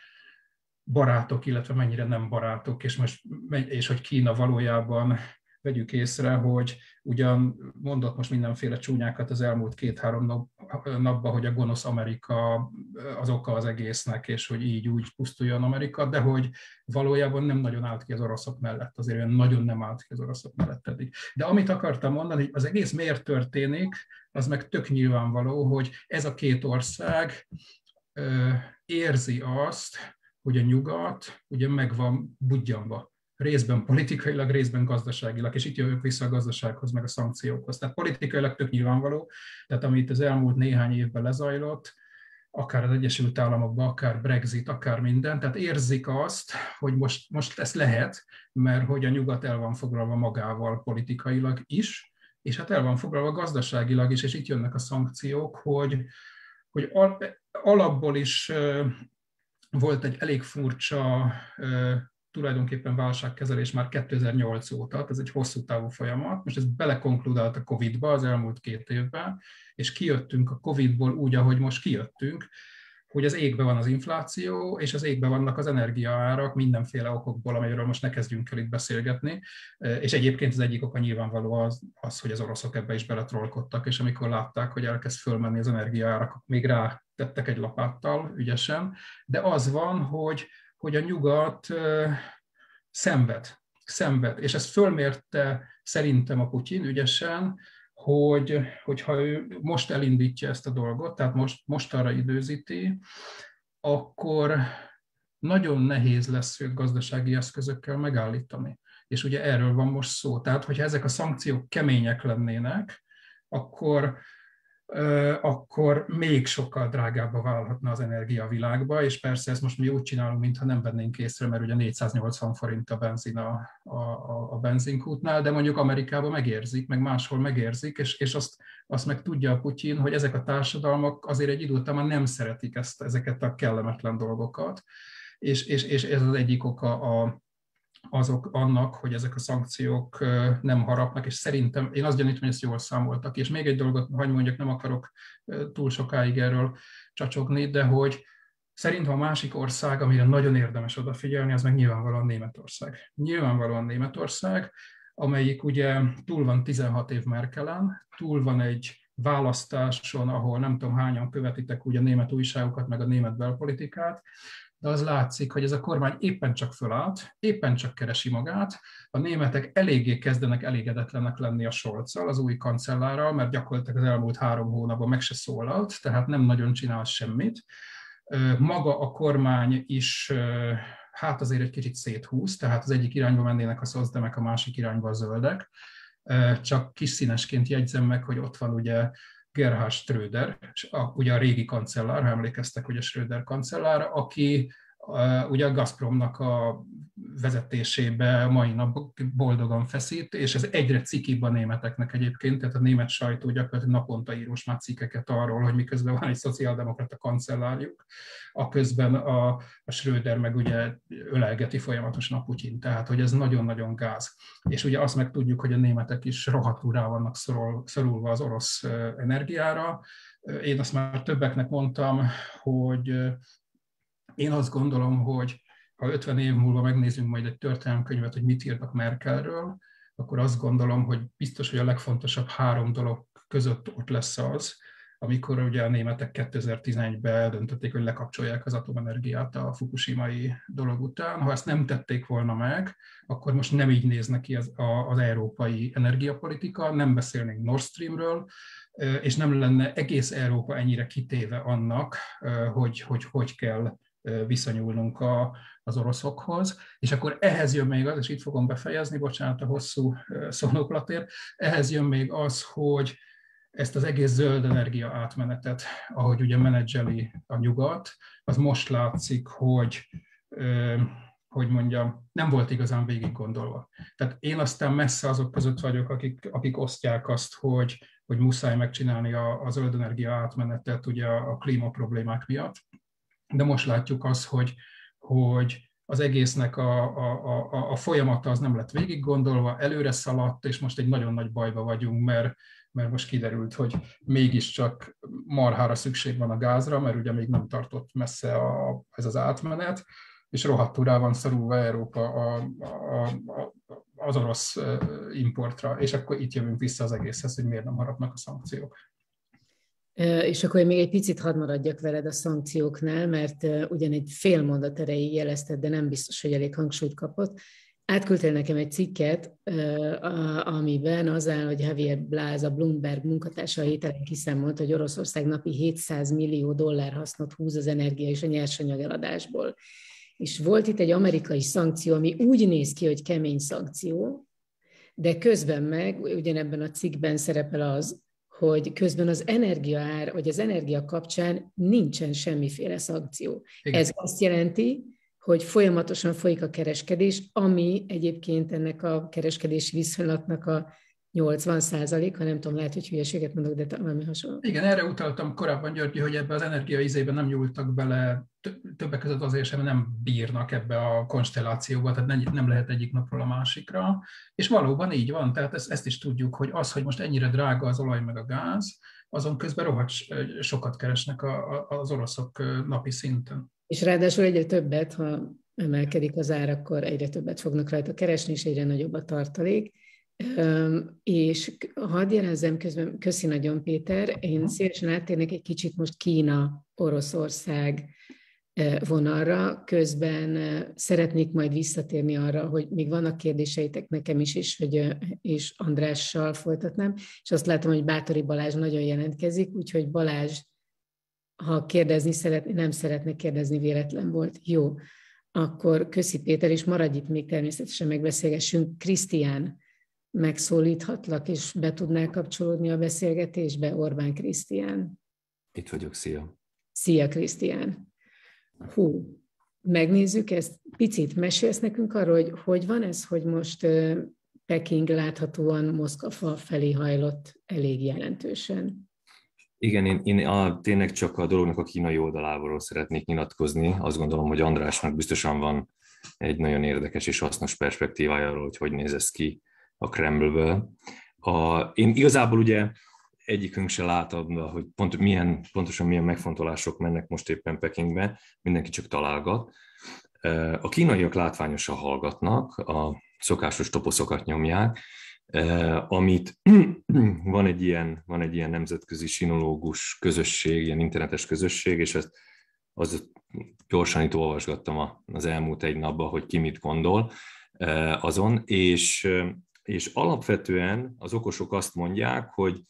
barátok, illetve mennyire nem barátok, és, most, és hogy Kína valójában vegyük észre, hogy ugyan mondott most mindenféle csúnyákat az elmúlt két-három nap, napban, hogy a gonosz Amerika az oka az egésznek, és hogy így úgy pusztuljon Amerika, de hogy valójában nem nagyon állt ki az oroszok mellett, azért olyan nagyon nem állt ki az oroszok mellett eddig. De amit akartam mondani, hogy az egész miért történik, az meg tök nyilvánvaló, hogy ez a két ország érzi azt, hogy a nyugat ugye meg van budjanva részben politikailag, részben gazdaságilag, és itt jövök vissza a gazdasághoz, meg a szankciókhoz. Tehát politikailag tök nyilvánvaló, tehát amit az elmúlt néhány évben lezajlott, akár az Egyesült Államokban, akár Brexit, akár minden, tehát érzik azt, hogy most, most ez lehet, mert hogy a nyugat el van foglalva magával politikailag is, és hát el van foglalva gazdaságilag is, és itt jönnek a szankciók, hogy, hogy alapból is volt egy elég furcsa tulajdonképpen válságkezelés már 2008 óta, tehát ez egy hosszú távú folyamat. Most ez belekonkludált a Covid-ba az elmúlt két évben, és kijöttünk a Covid-ból úgy, ahogy most kijöttünk, hogy az égbe van az infláció, és az égbe vannak az energiaárak mindenféle okokból, amelyről most ne kezdjünk el itt beszélgetni. És egyébként az egyik oka nyilvánvaló az, az hogy az oroszok ebbe is beletrolkodtak, és amikor látták, hogy elkezd fölmenni az energiaárak, még rá tettek egy lapáttal ügyesen. De az van, hogy hogy a nyugat szenved, szenved, és ezt fölmérte szerintem a Putyin ügyesen, hogy, hogyha ő most elindítja ezt a dolgot, tehát most, most arra időzíti, akkor nagyon nehéz lesz őt gazdasági eszközökkel megállítani. És ugye erről van most szó. Tehát, hogyha ezek a szankciók kemények lennének, akkor akkor még sokkal drágábbá válhatna az energia a világba, és persze ezt most mi úgy csinálunk, mintha nem vennénk észre, mert ugye 480 forint a benzin a, a, a benzinkútnál, de mondjuk Amerikában megérzik, meg máshol megérzik, és, és azt, azt meg tudja a Putyin, hogy ezek a társadalmak azért egy idő után már nem szeretik ezt, ezeket a kellemetlen dolgokat, és, és, és ez az egyik oka a, azok annak, hogy ezek a szankciók nem harapnak, és szerintem én azt gyanítom, hogy ezt jól számoltak. És még egy dolgot, hogy mondjak, nem akarok túl sokáig erről csacsogni, de hogy Szerintem a másik ország, amire nagyon érdemes odafigyelni, az meg nyilvánvalóan Németország. Nyilvánvalóan Németország, amelyik ugye túl van 16 év Merkelen, túl van egy választáson, ahol nem tudom hányan követitek ugye a német újságokat, meg a német belpolitikát, de az látszik, hogy ez a kormány éppen csak fölállt, éppen csak keresi magát. A németek eléggé kezdenek elégedetlenek lenni a Scholzal, az új kancellárral, mert gyakorlatilag az elmúlt három hónapban meg se szólalt, tehát nem nagyon csinál semmit. Maga a kormány is hát azért egy kicsit széthúz, tehát az egyik irányba mennének a szozdemek, a másik irányba a zöldek. Csak kis színesként jegyzem meg, hogy ott van ugye Gerhard Schröder, a, ugye a régi kancellár, ha emlékeztek, hogy a Schröder kancellár, aki ugye a Gazpromnak a vezetésébe mai nap boldogan feszít, és ez egyre cikibb a németeknek egyébként, tehát a német sajtó gyakorlatilag naponta írós már cikkeket arról, hogy miközben van egy szociáldemokrata kancellárjuk, a közben a, a Schröder meg ugye ölelgeti folyamatosan a Putyin, tehát hogy ez nagyon-nagyon gáz. És ugye azt meg tudjuk, hogy a németek is rohadtul rá vannak szorul, szorulva az orosz energiára. Én azt már többeknek mondtam, hogy én azt gondolom, hogy ha 50 év múlva megnézzünk majd egy történelemkönyvet, hogy mit írtak Merkelről, akkor azt gondolom, hogy biztos, hogy a legfontosabb három dolog között ott lesz az, amikor ugye a németek 2011-ben eldöntötték, hogy lekapcsolják az atomenergiát a fukushimai dolog után. Ha ezt nem tették volna meg, akkor most nem így néz neki az, az európai energiapolitika, nem beszélnénk Nord Streamről, és nem lenne egész Európa ennyire kitéve annak, hogy hogy, hogy kell viszonyulnunk a, az oroszokhoz, és akkor ehhez jön még az, és itt fogom befejezni, bocsánat a hosszú szónoklatért, ehhez jön még az, hogy ezt az egész zöld energia átmenetet, ahogy ugye menedzseli a nyugat, az most látszik, hogy hogy mondjam, nem volt igazán végig gondolva. Tehát én aztán messze azok között vagyok, akik, akik osztják azt, hogy, hogy muszáj megcsinálni a, a zöld energia átmenetet ugye a, a klíma problémák miatt, de most látjuk azt, hogy, hogy az egésznek a, a, a, a folyamata az nem lett végig gondolva, előre szaladt, és most egy nagyon nagy bajba vagyunk, mert, mert most kiderült, hogy mégiscsak marhára szükség van a gázra, mert ugye még nem tartott messze a, ez az átmenet, és rohadtul rá van szorulva Európa a, a, a, az orosz importra, és akkor itt jövünk vissza az egészhez, hogy miért nem harapnak a szankciók. És akkor még egy picit hadd maradjak veled a szankcióknál, mert ugyan egy fél mondat erejéig jelezted, de nem biztos, hogy elég hangsúlyt kapott. átküldtél nekem egy cikket, amiben az áll, hogy Javier Bláz, a Bloomberg munkatársa hételen kiszámolt, hogy Oroszország napi 700 millió dollár hasznot húz az energia és a nyersanyag eladásból. És volt itt egy amerikai szankció, ami úgy néz ki, hogy kemény szankció, de közben meg, ugyanebben a cikkben szerepel az, hogy közben az energia ár, vagy az energia kapcsán nincsen semmiféle szankció. Igen. Ez azt jelenti, hogy folyamatosan folyik a kereskedés, ami egyébként ennek a kereskedési viszonylatnak a 80 százalék, ha nem tudom, lehet, hogy hülyeséget mondok, de valami hasonló. Igen, erre utaltam korábban, Györgyi, hogy ebbe az energia izében nem nyúltak bele, többek között azért sem nem bírnak ebbe a konstellációba, tehát nem lehet egyik napról a másikra, és valóban így van, tehát ezt, ezt is tudjuk, hogy az, hogy most ennyire drága az olaj meg a gáz, azon közben rohadt sokat keresnek az oroszok napi szinten. És ráadásul egyre többet, ha emelkedik az ár, akkor egyre többet fognak rajta keresni, és egyre nagyobb a tartalék. És hadd jelezzem közben, köszi nagyon Péter, én szívesen áttérnék egy kicsit most Kína, Oroszország vonalra, közben szeretnék majd visszatérni arra, hogy még vannak kérdéseitek nekem is, és, hogy, és Andrással folytatnám, és azt látom, hogy Bátori Balázs nagyon jelentkezik, úgyhogy Balázs ha kérdezni szeretné, nem szeretne kérdezni, véletlen volt. Jó, akkor köszi Péter, és maradj itt még természetesen megbeszélgessünk. Krisztián, megszólíthatlak, és be tudnál kapcsolódni a beszélgetésbe, Orbán Krisztián? Itt vagyok, szia. Szia, Krisztián. Hú, megnézzük ezt. Picit mesélsz nekünk arról, hogy hogy van ez, hogy most Peking láthatóan Moszkva felé hajlott elég jelentősen? Igen, én, én a, tényleg csak a dolognak a kínai oldaláról szeretnék nyilatkozni. Azt gondolom, hogy Andrásnak biztosan van egy nagyon érdekes és hasznos perspektívája arról, hogy hogy néz ez ki a Kremlből. A, én igazából ugye egyikünk se lát abba, hogy pont, milyen, pontosan milyen megfontolások mennek most éppen Pekingbe, mindenki csak találgat. A kínaiak látványosan hallgatnak, a szokásos toposzokat nyomják, amit <clears throat> van egy ilyen, van egy ilyen nemzetközi sinológus közösség, ilyen internetes közösség, és ezt az gyorsan itt olvasgattam az elmúlt egy napban, hogy ki mit gondol azon, és, és alapvetően az okosok azt mondják, hogy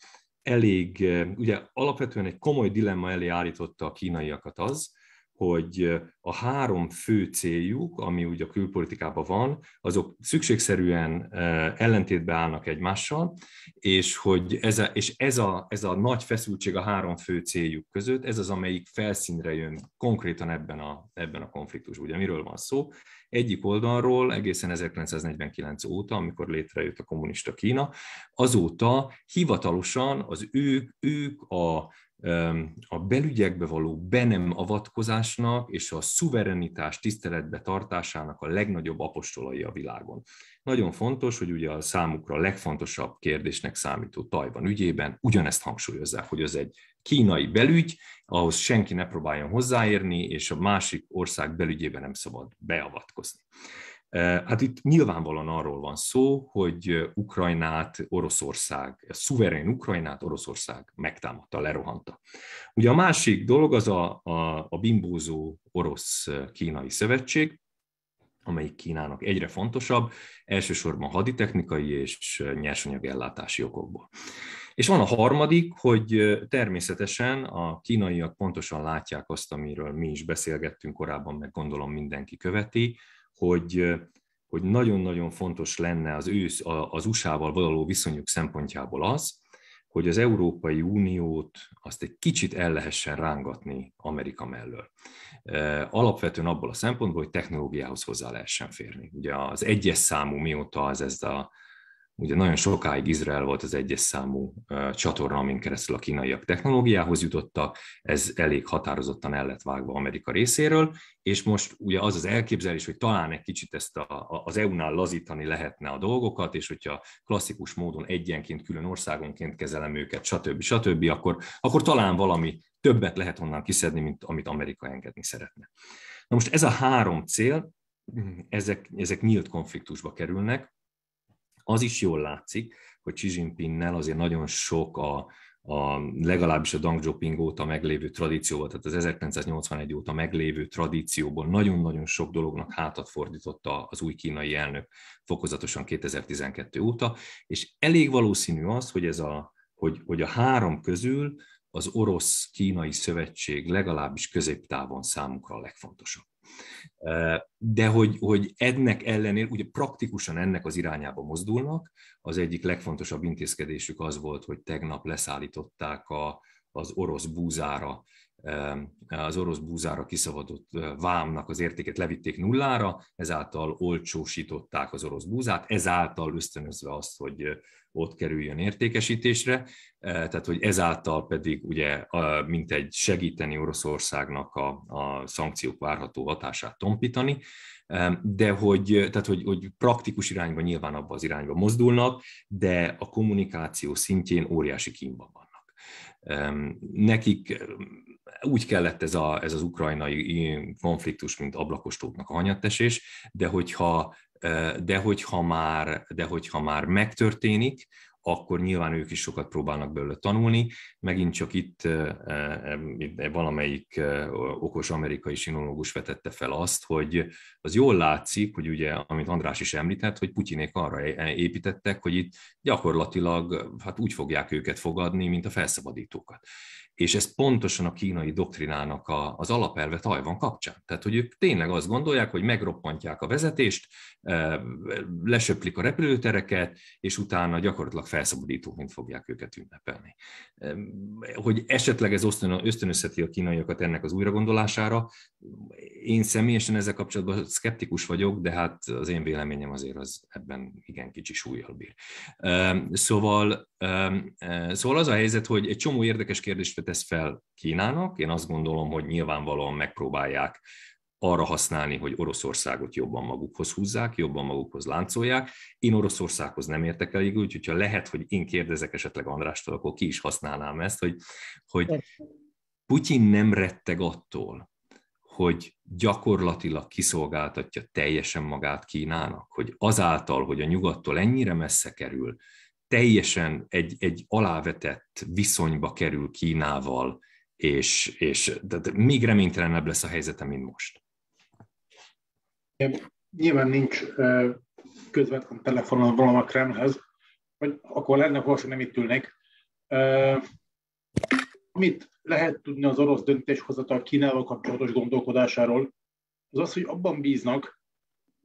elég, ugye alapvetően egy komoly dilemma elé állította a kínaiakat az, hogy a három fő céljuk, ami ugye a külpolitikában van, azok szükségszerűen ellentétbe állnak egymással, és hogy ez a, és ez a, ez a nagy feszültség a három fő céljuk között, ez az, amelyik felszínre jön konkrétan ebben a, ebben a konfliktusban. Ugye miről van szó? Egyik oldalról egészen 1949 óta, amikor létrejött a kommunista Kína, azóta hivatalosan az ők, ők a a belügyekbe való be nem avatkozásnak és a szuverenitás tiszteletbe tartásának a legnagyobb apostolai a világon. Nagyon fontos, hogy ugye a számukra a legfontosabb kérdésnek számító Tajvan ügyében ugyanezt hangsúlyozzák, hogy ez egy kínai belügy, ahhoz senki ne próbáljon hozzáérni, és a másik ország belügyében nem szabad beavatkozni. Hát itt nyilvánvalóan arról van szó, hogy Ukrajnát Oroszország, a szuverén Ukrajnát Oroszország megtámadta, lerohanta. Ugye a másik dolog az a, a, a bimbózó orosz-kínai szövetség, amelyik Kínának egyre fontosabb, elsősorban haditechnikai és nyersanyagellátási okokból. És van a harmadik, hogy természetesen a kínaiak pontosan látják azt, amiről mi is beszélgettünk korábban, meg gondolom mindenki követi, hogy, hogy nagyon-nagyon fontos lenne az, ősz, az USA-val való viszonyuk szempontjából az, hogy az Európai Uniót azt egy kicsit el lehessen rángatni Amerika mellől. Alapvetően abból a szempontból, hogy technológiához hozzá lehessen férni. Ugye az egyes számú mióta az ez a Ugye nagyon sokáig Izrael volt az egyes számú csatorna, amin keresztül a kínaiak technológiához jutottak, ez elég határozottan el lett vágva Amerika részéről, és most ugye az az elképzelés, hogy talán egy kicsit ezt a, az EU-nál lazítani lehetne a dolgokat, és hogyha klasszikus módon egyenként, külön országonként kezelem őket, stb. stb., akkor, akkor talán valami többet lehet onnan kiszedni, mint amit Amerika engedni szeretne. Na most ez a három cél, ezek, ezek nyílt konfliktusba kerülnek, az is jól látszik, hogy Xi Jinpingnel azért nagyon sok a, a, legalábbis a Deng Xiaoping óta meglévő tradícióval, tehát az 1981 óta meglévő tradícióból nagyon-nagyon sok dolognak hátat fordította az új kínai elnök fokozatosan 2012 óta, és elég valószínű az, hogy ez a, hogy, hogy a három közül az orosz-kínai szövetség legalábbis középtávon számukra a legfontosabb. De hogy, hogy ennek ellenére, ugye praktikusan ennek az irányába mozdulnak, az egyik legfontosabb intézkedésük az volt, hogy tegnap leszállították a, az orosz búzára az orosz búzára kiszabadott vámnak az értéket levitték nullára, ezáltal olcsósították az orosz búzát, ezáltal ösztönözve azt, hogy ott kerüljön értékesítésre, tehát hogy ezáltal pedig ugye mint egy segíteni Oroszországnak a, a szankciók várható hatását tompítani, de hogy, tehát hogy, hogy praktikus irányba nyilván abba az irányba mozdulnak, de a kommunikáció szintjén óriási kínban vannak. Nekik úgy kellett ez, a, ez az ukrajnai konfliktus, mint ablakostóknak a hanyattesés, de hogyha, de hogyha, már, de hogyha már megtörténik, akkor nyilván ők is sokat próbálnak belőle tanulni. Megint csak itt valamelyik okos amerikai sinológus vetette fel azt, hogy az jól látszik, hogy ugye, amit András is említett, hogy Putyinék arra építettek, hogy itt gyakorlatilag hát úgy fogják őket fogadni, mint a felszabadítókat és ez pontosan a kínai doktrinának a, az alapelve Tajvan kapcsán. Tehát, hogy ők tényleg azt gondolják, hogy megroppantják a vezetést, e, lesöplik a repülőtereket, és utána gyakorlatilag felszabadítóként fogják őket ünnepelni. E, hogy esetleg ez ösztönözheti a kínaiakat ennek az újragondolására, én személyesen ezzel kapcsolatban szkeptikus vagyok, de hát az én véleményem azért az ebben igen kicsi súlyjal bír. E, szóval, szóval az a helyzet, hogy egy csomó érdekes kérdést tesz fel Kínának. Én azt gondolom, hogy nyilvánvalóan megpróbálják arra használni, hogy Oroszországot jobban magukhoz húzzák, jobban magukhoz láncolják. Én Oroszországhoz nem értek elég, úgyhogy ha lehet, hogy én kérdezek esetleg Andrástól, akkor ki is használnám ezt, hogy, hogy Putyin nem retteg attól, hogy gyakorlatilag kiszolgáltatja teljesen magát Kínának, hogy azáltal, hogy a nyugattól ennyire messze kerül, teljesen egy, egy alávetett viszonyba kerül Kínával, és, és de még reménytelenebb lesz a helyzete, mint most. Nyilván nincs közvetlen telefonon valami a Kremlhez, vagy akkor lenne, valószínűleg nem itt ülnek. Amit lehet tudni az orosz döntéshozatal Kínával kapcsolatos gondolkodásáról, az az, hogy abban bíznak,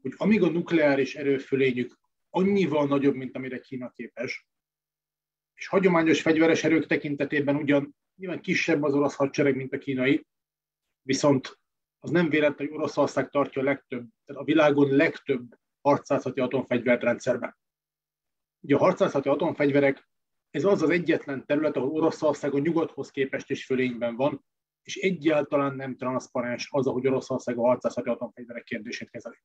hogy amíg a nukleáris erőfölényük annyival nagyobb, mint amire Kína képes. És hagyományos fegyveres erők tekintetében ugyan nyilván kisebb az orosz hadsereg, mint a kínai, viszont az nem véletlen, hogy Oroszország tartja a legtöbb, tehát a világon legtöbb harcászati atomfegyvert rendszerben. Ugye a harcászati atomfegyverek, ez az az egyetlen terület, ahol Oroszország a nyugathoz képest is fölényben van, és egyáltalán nem transzparens az, ahogy Oroszország a harcászati atomfegyverek kérdését kezeli.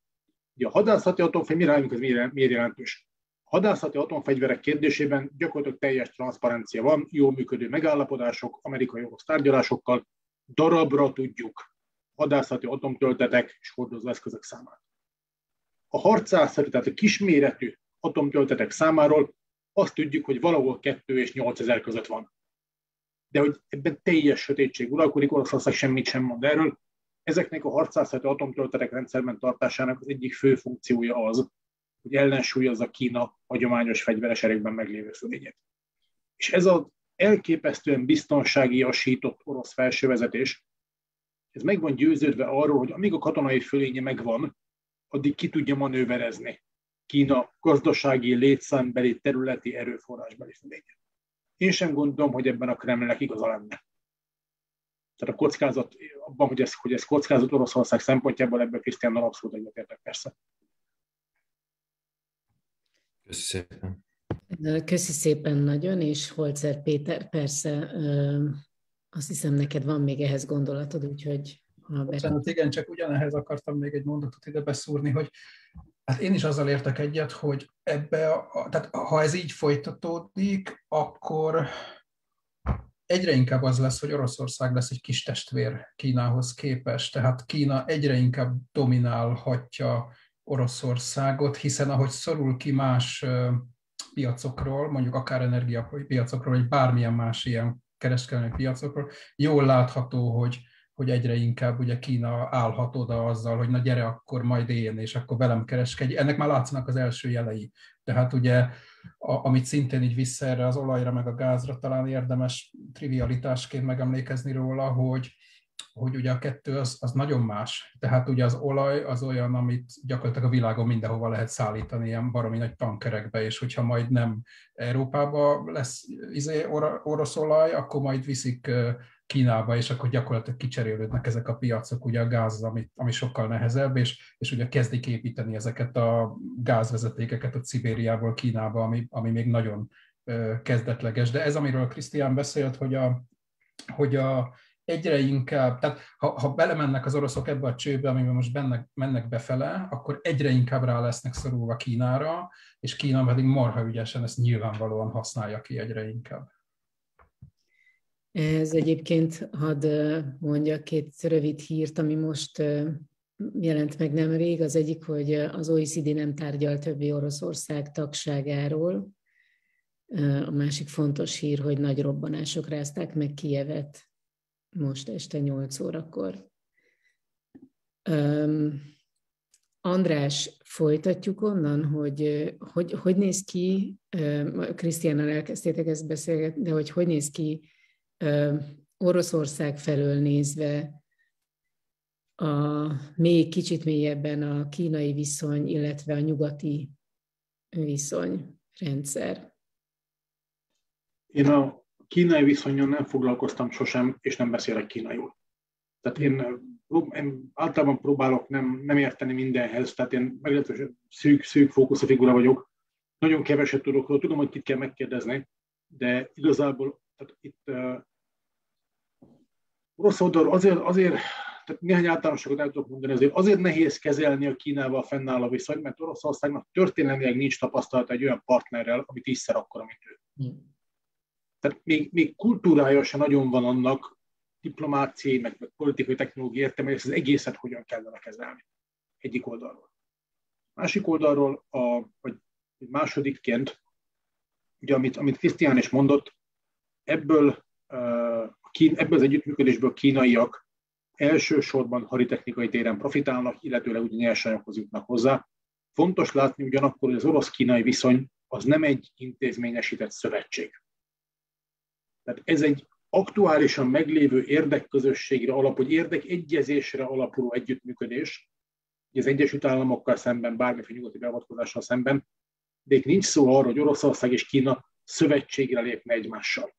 Ugye a hadászati atomfegyver, mi ez miért, jelentős? A hadászati atomfegyverek kérdésében gyakorlatilag teljes transzparencia van, jó működő megállapodások, amerikai orosz tárgyalásokkal, darabra tudjuk hadászati atomtöltetek és hordozó eszközök számát. A harcászati, tehát a kisméretű atomtöltetek számáról azt tudjuk, hogy valahol 2 és 8 ezer között van. De hogy ebben teljes sötétség uralkodik, Oroszország semmit sem mond erről, Ezeknek a harcászati atomtöltetek rendszerben tartásának az egyik fő funkciója az, hogy ellensúlyozza Kína hagyományos fegyveres erőkben meglévő fölényét. És ez az elképesztően biztonsági asított orosz felsővezetés, ez meg van győződve arról, hogy amíg a katonai fölénye megvan, addig ki tudja manőverezni Kína gazdasági, létszámbeli, területi, erőforrásbeli fölénye. Én sem gondolom, hogy ebben a Kremlnek igaza lenne. Tehát a kockázat, abban, hogy ez, hogy ez kockázat Oroszország szempontjából, ebben Krisztiánnal abszolút egyetértek persze. Köszi szépen. Köszi szépen nagyon, és Holzer Péter, persze azt hiszem neked van még ehhez gondolatod, úgyhogy... Bocsánat, igen, csak ugyanehhez akartam még egy mondatot ide beszúrni, hogy hát én is azzal értek egyet, hogy ebbe, a, tehát ha ez így folytatódik, akkor egyre inkább az lesz, hogy Oroszország lesz egy kis testvér Kínához képest, tehát Kína egyre inkább dominálhatja Oroszországot, hiszen ahogy szorul ki más piacokról, mondjuk akár energiapiacokról, vagy bármilyen más ilyen kereskedelmi piacokról, jól látható, hogy, hogy egyre inkább ugye Kína állhat oda azzal, hogy na gyere, akkor majd én, és akkor velem kereskedj. Ennek már látszanak az első jelei. Tehát ugye, a, amit szintén így vissza erre az olajra, meg a gázra talán érdemes trivialitásként megemlékezni róla, hogy, hogy ugye a kettő az, az nagyon más. Tehát ugye az olaj az olyan, amit gyakorlatilag a világon mindenhova lehet szállítani ilyen baromi nagy tankerekbe, és hogyha majd nem Európába lesz izé, or, orosz olaj, akkor majd viszik Kínába, és akkor gyakorlatilag kicserélődnek ezek a piacok, ugye a gáz, ami, ami sokkal nehezebb, és, és ugye kezdik építeni ezeket a gázvezetékeket a Szibériából Kínába, ami, ami még nagyon kezdetleges. De ez, amiről Krisztián beszélt, hogy a, hogy a egyre inkább, tehát ha, ha belemennek az oroszok ebbe a csőbe, amiben most bennek, mennek befele, akkor egyre inkább rá lesznek szorulva Kínára, és Kína pedig marha ügyesen ezt nyilvánvalóan használja ki egyre inkább. Ez egyébként hadd mondja két rövid hírt, ami most jelent meg nemrég. Az egyik, hogy az OECD nem tárgyal többi Oroszország tagságáról. A másik fontos hír, hogy nagy robbanások rázták meg Kijevet most este 8 órakor. András, folytatjuk onnan, hogy hogy, hogy néz ki, Krisztiánnal elkezdtétek ezt beszélgetni, de hogy hogy néz ki Oroszország felől nézve a még kicsit mélyebben a kínai viszony, illetve a nyugati viszonyrendszer. Én a kínai viszonyon nem foglalkoztam sosem, és nem beszélek kínaiul. Tehát én, én általában próbálok nem, nem érteni mindenhez, tehát én meglehetősen szűk, szűk fókuszú figura vagyok. Nagyon keveset tudok tudom, hogy kit kell megkérdezni, de igazából tehát itt uh, rossz oldal azért, azért tehát néhány általánosságot el tudok mondani, azért, azért nehéz kezelni a Kínával fennálló viszony, mert Oroszországnak történelmileg nincs tapasztalata egy olyan partnerrel, ami tízszer akkora, mint ő. Mm. Tehát még, még kultúrája se nagyon van annak, diplomáciai, meg, meg politikai technológiai értelme, hogy ezt az egészet hogyan kellene kezelni egyik oldalról. Másik oldalról, a, vagy másodikként, ugye amit, amit Krisztián is mondott, ebből, ebből az együttműködésből kínaiak elsősorban haditechnikai téren profitálnak, illetőleg ugye nyersanyaghoz jutnak hozzá. Fontos látni ugyanakkor, hogy az orosz-kínai viszony az nem egy intézményesített szövetség. Tehát ez egy aktuálisan meglévő érdekközösségre alapul, érdekegyezésre alapuló együttműködés, az Egyesült Államokkal szemben, bármiféle nyugati beavatkozással szemben, de itt nincs szó arról, hogy Oroszország és Kína szövetségre lépne egymással.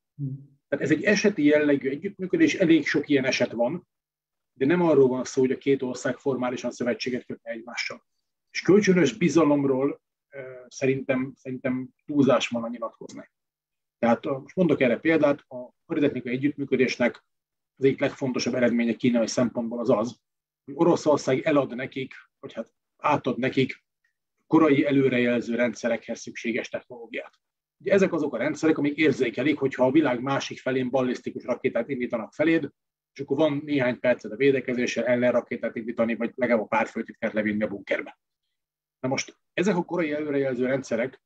Tehát ez egy eseti jellegű együttműködés, elég sok ilyen eset van, de nem arról van szó, hogy a két ország formálisan szövetséget kötne egymással. És kölcsönös bizalomról szerintem, szerintem túlzás van a nyilatkozni. Tehát most mondok erre példát, a haditechnikai együttműködésnek az egyik legfontosabb eredménye kínai szempontból az az, hogy Oroszország elad nekik, vagy hát átad nekik korai előrejelző rendszerekhez szükséges technológiát. Ugye ezek azok a rendszerek, amik érzékelik, hogyha a világ másik felén ballisztikus rakétát indítanak feléd, és akkor van néhány percet a védekezéssel ellen rakétát indítani, vagy legalább a pár főtitkát levinni a bunkerbe. Na most ezek a korai előrejelző rendszerek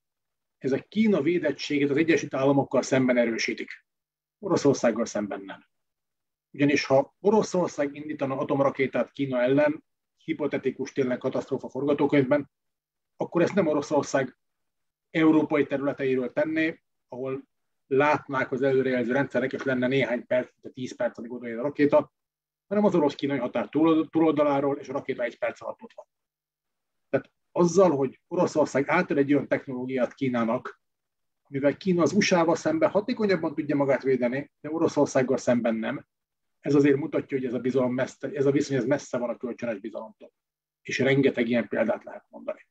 ezek Kína védettségét az Egyesült Államokkal szemben erősítik. Oroszországgal szemben nem. Ugyanis ha Oroszország indítana atomrakétát Kína ellen, hipotetikus tényleg katasztrófa forgatókönyvben, akkor ezt nem Oroszország európai területeiről tenné, ahol látnák az előrejelző rendszerek, és lenne néhány perc, de 10 perc, amíg odaér a rakéta, hanem az orosz-kínai határ túloldaláról, és a rakéta egy perc alatt ott van. Tehát azzal, hogy Oroszország átad egy olyan technológiát Kínának, mivel Kína az USA-val szemben hatékonyabban tudja magát védeni, de Oroszországgal szemben nem, ez azért mutatja, hogy ez a, bizalom messze, ez a viszony ez messze van a kölcsönös bizalomtól. És rengeteg ilyen példát lehet mondani.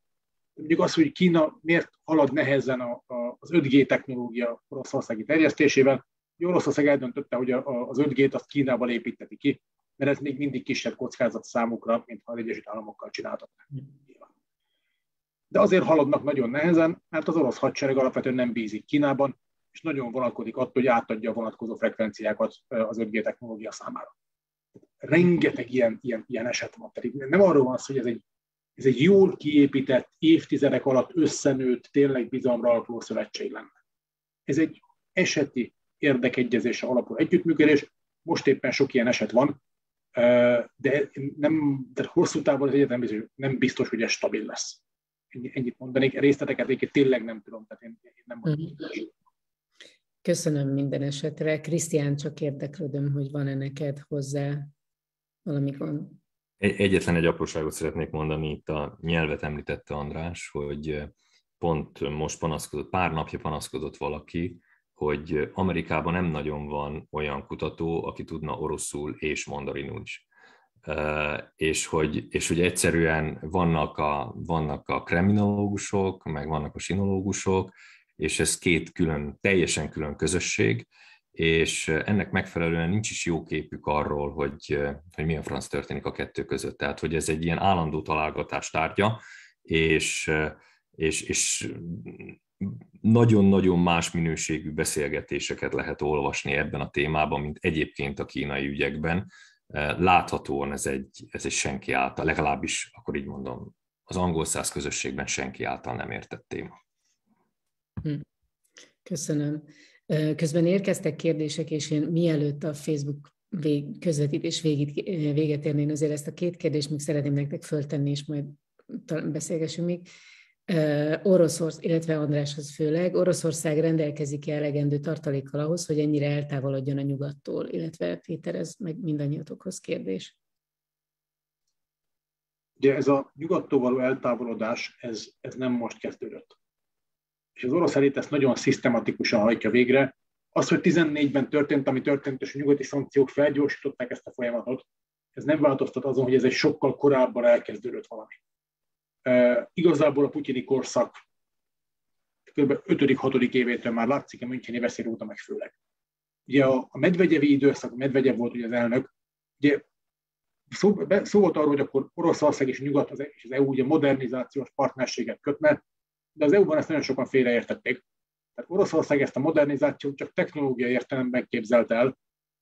Mondjuk az, hogy Kína miért halad nehezen a, a, az 5G technológia oroszországi terjesztésével, Oroszország eldöntötte, hogy a, az 5G-t azt Kínával építeti ki, mert ez még mindig kisebb kockázat számukra, mint ha az Egyesült Államokkal csináltak de azért haladnak nagyon nehezen, mert az orosz hadsereg alapvetően nem bízik Kínában, és nagyon vonatkozik attól, hogy átadja a vonatkozó frekvenciákat az 5G technológia számára. Rengeteg ilyen, ilyen, ilyen eset van. Tehát nem arról van szó, hogy ez egy ez egy jól kiépített, évtizedek alatt összenőtt, tényleg bizalomra alapuló szövetség lenne. Ez egy eseti érdekegyezésre alapuló együttműködés, most éppen sok ilyen eset van, de nem, de hosszú távon az egyetem biztos, nem biztos, hogy ez stabil lesz. Ennyit mondanék, részleteket egyébként tényleg nem tudom, tehát én, én nem mondom. Mm. Köszönöm minden esetre. Krisztián, csak érdeklődöm, hogy van-e neked hozzá valami gond. Egyetlen egy apróságot szeretnék mondani, itt a nyelvet említette András, hogy pont most panaszkodott, pár napja panaszkodott valaki, hogy Amerikában nem nagyon van olyan kutató, aki tudna oroszul és mandarinul is. És hogy, és hogy egyszerűen vannak a, vannak a kriminológusok, meg vannak a sinológusok, és ez két külön, teljesen külön közösség, és ennek megfelelően nincs is jó képük arról, hogy, hogy mi a franc történik a kettő között. Tehát, hogy ez egy ilyen állandó találgatás tárgya, és, és, és nagyon-nagyon más minőségű beszélgetéseket lehet olvasni ebben a témában, mint egyébként a kínai ügyekben. Láthatóan ez egy, ez egy senki által, legalábbis akkor így mondom, az angol száz közösségben senki által nem értett téma. Hm. Köszönöm. Közben érkeztek kérdések, és én mielőtt a Facebook vég, közvetítés végét, véget érnén, azért ezt a két kérdést még szeretném nektek föltenni, és majd beszélgessünk még. Oroszország, illetve Andráshoz főleg, Oroszország rendelkezik -e elegendő tartalékkal ahhoz, hogy ennyire eltávolodjon a nyugattól, illetve Péter, ez meg mindannyiatokhoz kérdés. Ugye ez a nyugattól való eltávolodás, ez, ez nem most kezdődött és az orosz elit ezt nagyon szisztematikusan hajtja végre. Az, hogy 14-ben történt, ami történt, és a nyugati szankciók felgyorsították ezt a folyamatot, ez nem változtat azon, hogy ez egy sokkal korábban elkezdődött valami. E, igazából a putyini korszak kb. 5.-6. évétől már látszik a Müncheni veszély óta meg főleg. Ugye a, a Medvegyevi időszak, Medvegyev volt ugye az elnök, ugye szó, szó volt arról, hogy akkor Oroszország és Nyugat az, és az EU ugye modernizációs partnerséget kötne, de az EU-ban ezt nagyon sokan félreértették. Tehát Oroszország ezt a modernizációt csak technológiai értelemben képzelt el,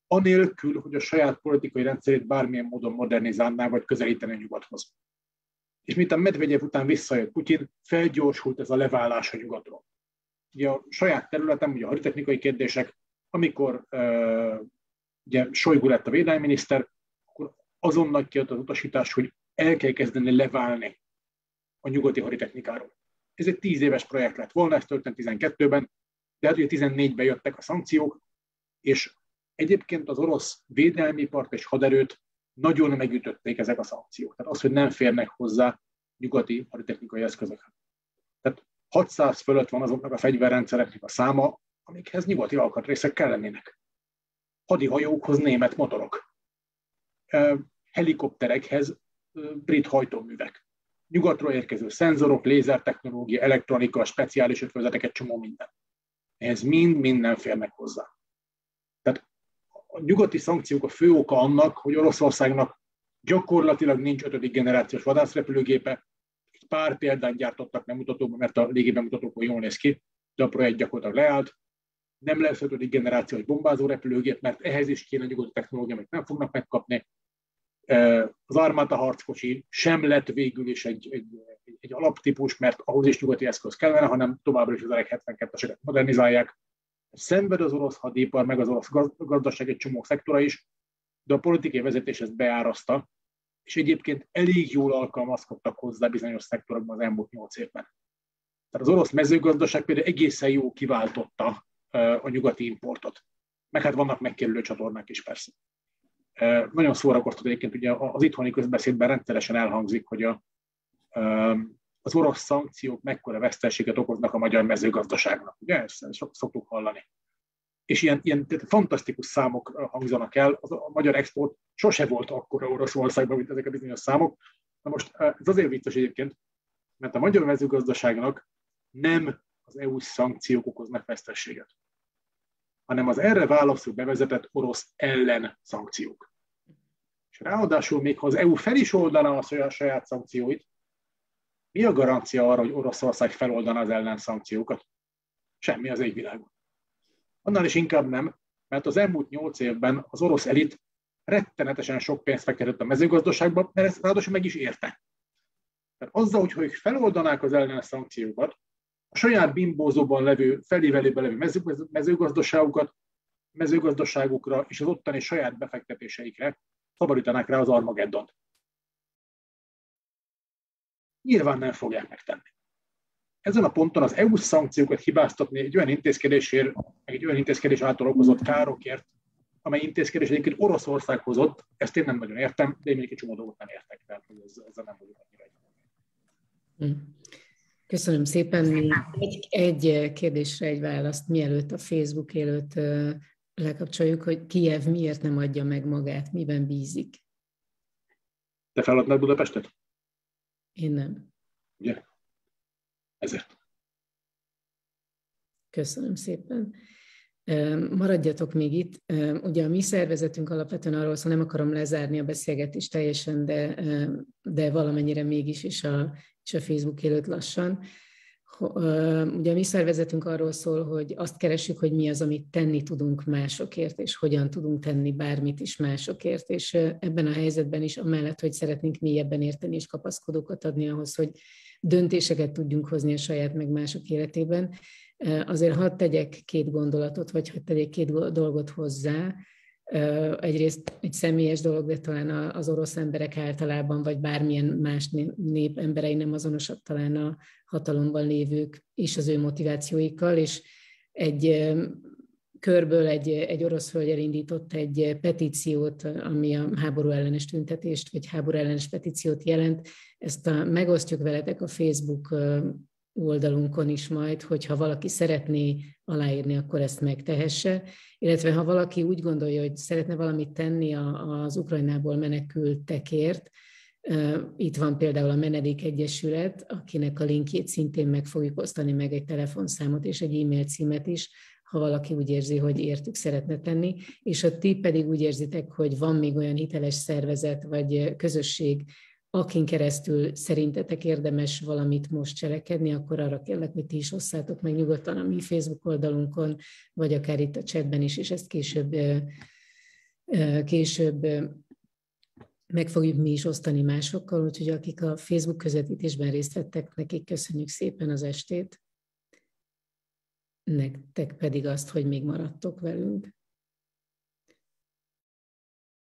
anélkül, hogy a saját politikai rendszerét bármilyen módon modernizálná, vagy közelítene a nyugathoz. És mint a Medvegyev után visszajött Putyin, felgyorsult ez a leválás a nyugatról. Ugye a saját területem, ugye a haditechnikai kérdések, amikor uh, ugye Sojgu lett a védelminiszter, akkor azonnal kijött az utasítás, hogy el kell kezdeni leválni a nyugati haditechnikáról. Ez egy tíz éves projekt lett volna, ez történt 12-ben, de hát ugye 14-ben jöttek a szankciók, és egyébként az orosz védelmi part és haderőt nagyon megütötték ezek a szankciók. Tehát az, hogy nem férnek hozzá nyugati haditechnikai eszközök. Tehát 600 fölött van azoknak a fegyverrendszereknek a száma, amikhez nyugati alkatrészek kellenének. Hadihajókhoz német motorok, helikopterekhez brit hajtóművek nyugatról érkező szenzorok, lézertechnológia, elektronika, speciális ötvözetek, egy csomó minden. Ez mind-mind nem hozzá. Tehát a nyugati szankciók a fő oka annak, hogy Oroszországnak gyakorlatilag nincs ötödik generációs vadászrepülőgépe, egy pár példát gyártottak nem mutatóban, mert a légi bemutatókon jól néz ki, de a projekt gyakorlatilag leállt. Nem lesz ötödik generációs bombázó repülőgép, mert ehhez is kéne nyugati technológia, amit nem fognak megkapni az Armata harckocsi sem lett végül is egy, egy, egy alaptípus, mert ahhoz is nyugati eszköz kellene, hanem továbbra is az erek 72-eseket modernizálják. Szenved az orosz hadipar, meg az orosz gazdaság egy csomó szektora is, de a politikai vezetés ezt beáraszta, és egyébként elég jól alkalmazkodtak hozzá bizonyos szektorokban az elmúlt nyolc évben. Tehát az orosz mezőgazdaság például egészen jó kiváltotta a nyugati importot. Meg hát vannak megkerülő csatornák is persze. Nagyon szórakoztató egyébként, ugye az itthoni közbeszédben rendszeresen elhangzik, hogy a, az orosz szankciók mekkora veszteséget okoznak a magyar mezőgazdaságnak. Ugye ezt szoktuk hallani. És ilyen, ilyen fantasztikus számok hangzanak el. Az, a magyar export sose volt akkora Oroszországban, mint ezek a bizonyos számok. Na most ez azért vicces egyébként, mert a magyar mezőgazdaságnak nem az EU-s szankciók okoznak vesztességet hanem az erre válaszul bevezetett orosz ellen szankciók. És ráadásul még ha az EU fel is oldaná a saját szankcióit, mi a garancia arra, hogy Oroszország feloldaná az ellen szankciókat? Semmi az égvilágon. Annál is inkább nem, mert az elmúlt nyolc évben az orosz elit rettenetesen sok pénzt fektetett a mezőgazdaságba, mert ezt ráadásul meg is érte. Tehát azzal, hogy ők feloldanák az ellenes szankciókat, a saját bimbózóban levő, felévelőben levő mezőgazdaságukat, mezőgazdaságukra és az ottani saját befektetéseikre szabadítanák rá az Armageddont. Nyilván nem fogják megtenni. Ezen a ponton az EU szankciókat hibáztatni egy olyan intézkedésért, egy olyan intézkedés által okozott károkért, amely intézkedés egyébként Oroszország hozott, ezt én nem nagyon értem, de én még egy csomó dolgot nem értek, tehát ezzel nem vagyok annyira hm. Köszönöm szépen. Egy, egy kérdésre egy választ, mielőtt a Facebook élőt lekapcsoljuk, hogy Kiev miért nem adja meg magát, miben bízik? Te feladnád Budapestet? Én nem. Ugye? Ezért. Köszönöm szépen. Maradjatok még itt. Ugye a mi szervezetünk alapvetően arról szól, nem akarom lezárni a beszélgetést teljesen, de, de valamennyire mégis, és a, és a Facebook előtt lassan. Ugye a mi szervezetünk arról szól, hogy azt keresünk, hogy mi az, amit tenni tudunk másokért, és hogyan tudunk tenni bármit is másokért, és ebben a helyzetben is, amellett, hogy szeretnénk mélyebben érteni és kapaszkodókat adni ahhoz, hogy döntéseket tudjunk hozni a saját meg mások életében, Azért hadd tegyek két gondolatot, vagy hadd tegyek két dolgot hozzá. Egyrészt egy személyes dolog, de talán az orosz emberek általában, vagy bármilyen más nép emberei nem azonosak talán a hatalomban lévők és az ő motivációikkal, és egy körből egy, egy orosz hölgy elindított egy petíciót, ami a háború ellenes tüntetést, vagy háború ellenes petíciót jelent. Ezt a, megosztjuk veletek a Facebook oldalunkon is majd, hogyha valaki szeretné aláírni, akkor ezt megtehesse, illetve ha valaki úgy gondolja, hogy szeretne valamit tenni az Ukrajnából menekültekért, itt van például a Menedék Egyesület, akinek a linkjét szintén meg fogjuk osztani, meg egy telefonszámot és egy e-mail címet is, ha valaki úgy érzi, hogy értük szeretne tenni, és ha ti pedig úgy érzitek, hogy van még olyan hiteles szervezet vagy közösség, akin keresztül szerintetek érdemes valamit most cselekedni, akkor arra kérlek, hogy ti is osszátok meg nyugodtan a mi Facebook oldalunkon, vagy akár itt a chatben is, és ezt később, később meg fogjuk mi is osztani másokkal, úgyhogy akik a Facebook közvetítésben részt vettek, nekik köszönjük szépen az estét, nektek pedig azt, hogy még maradtok velünk.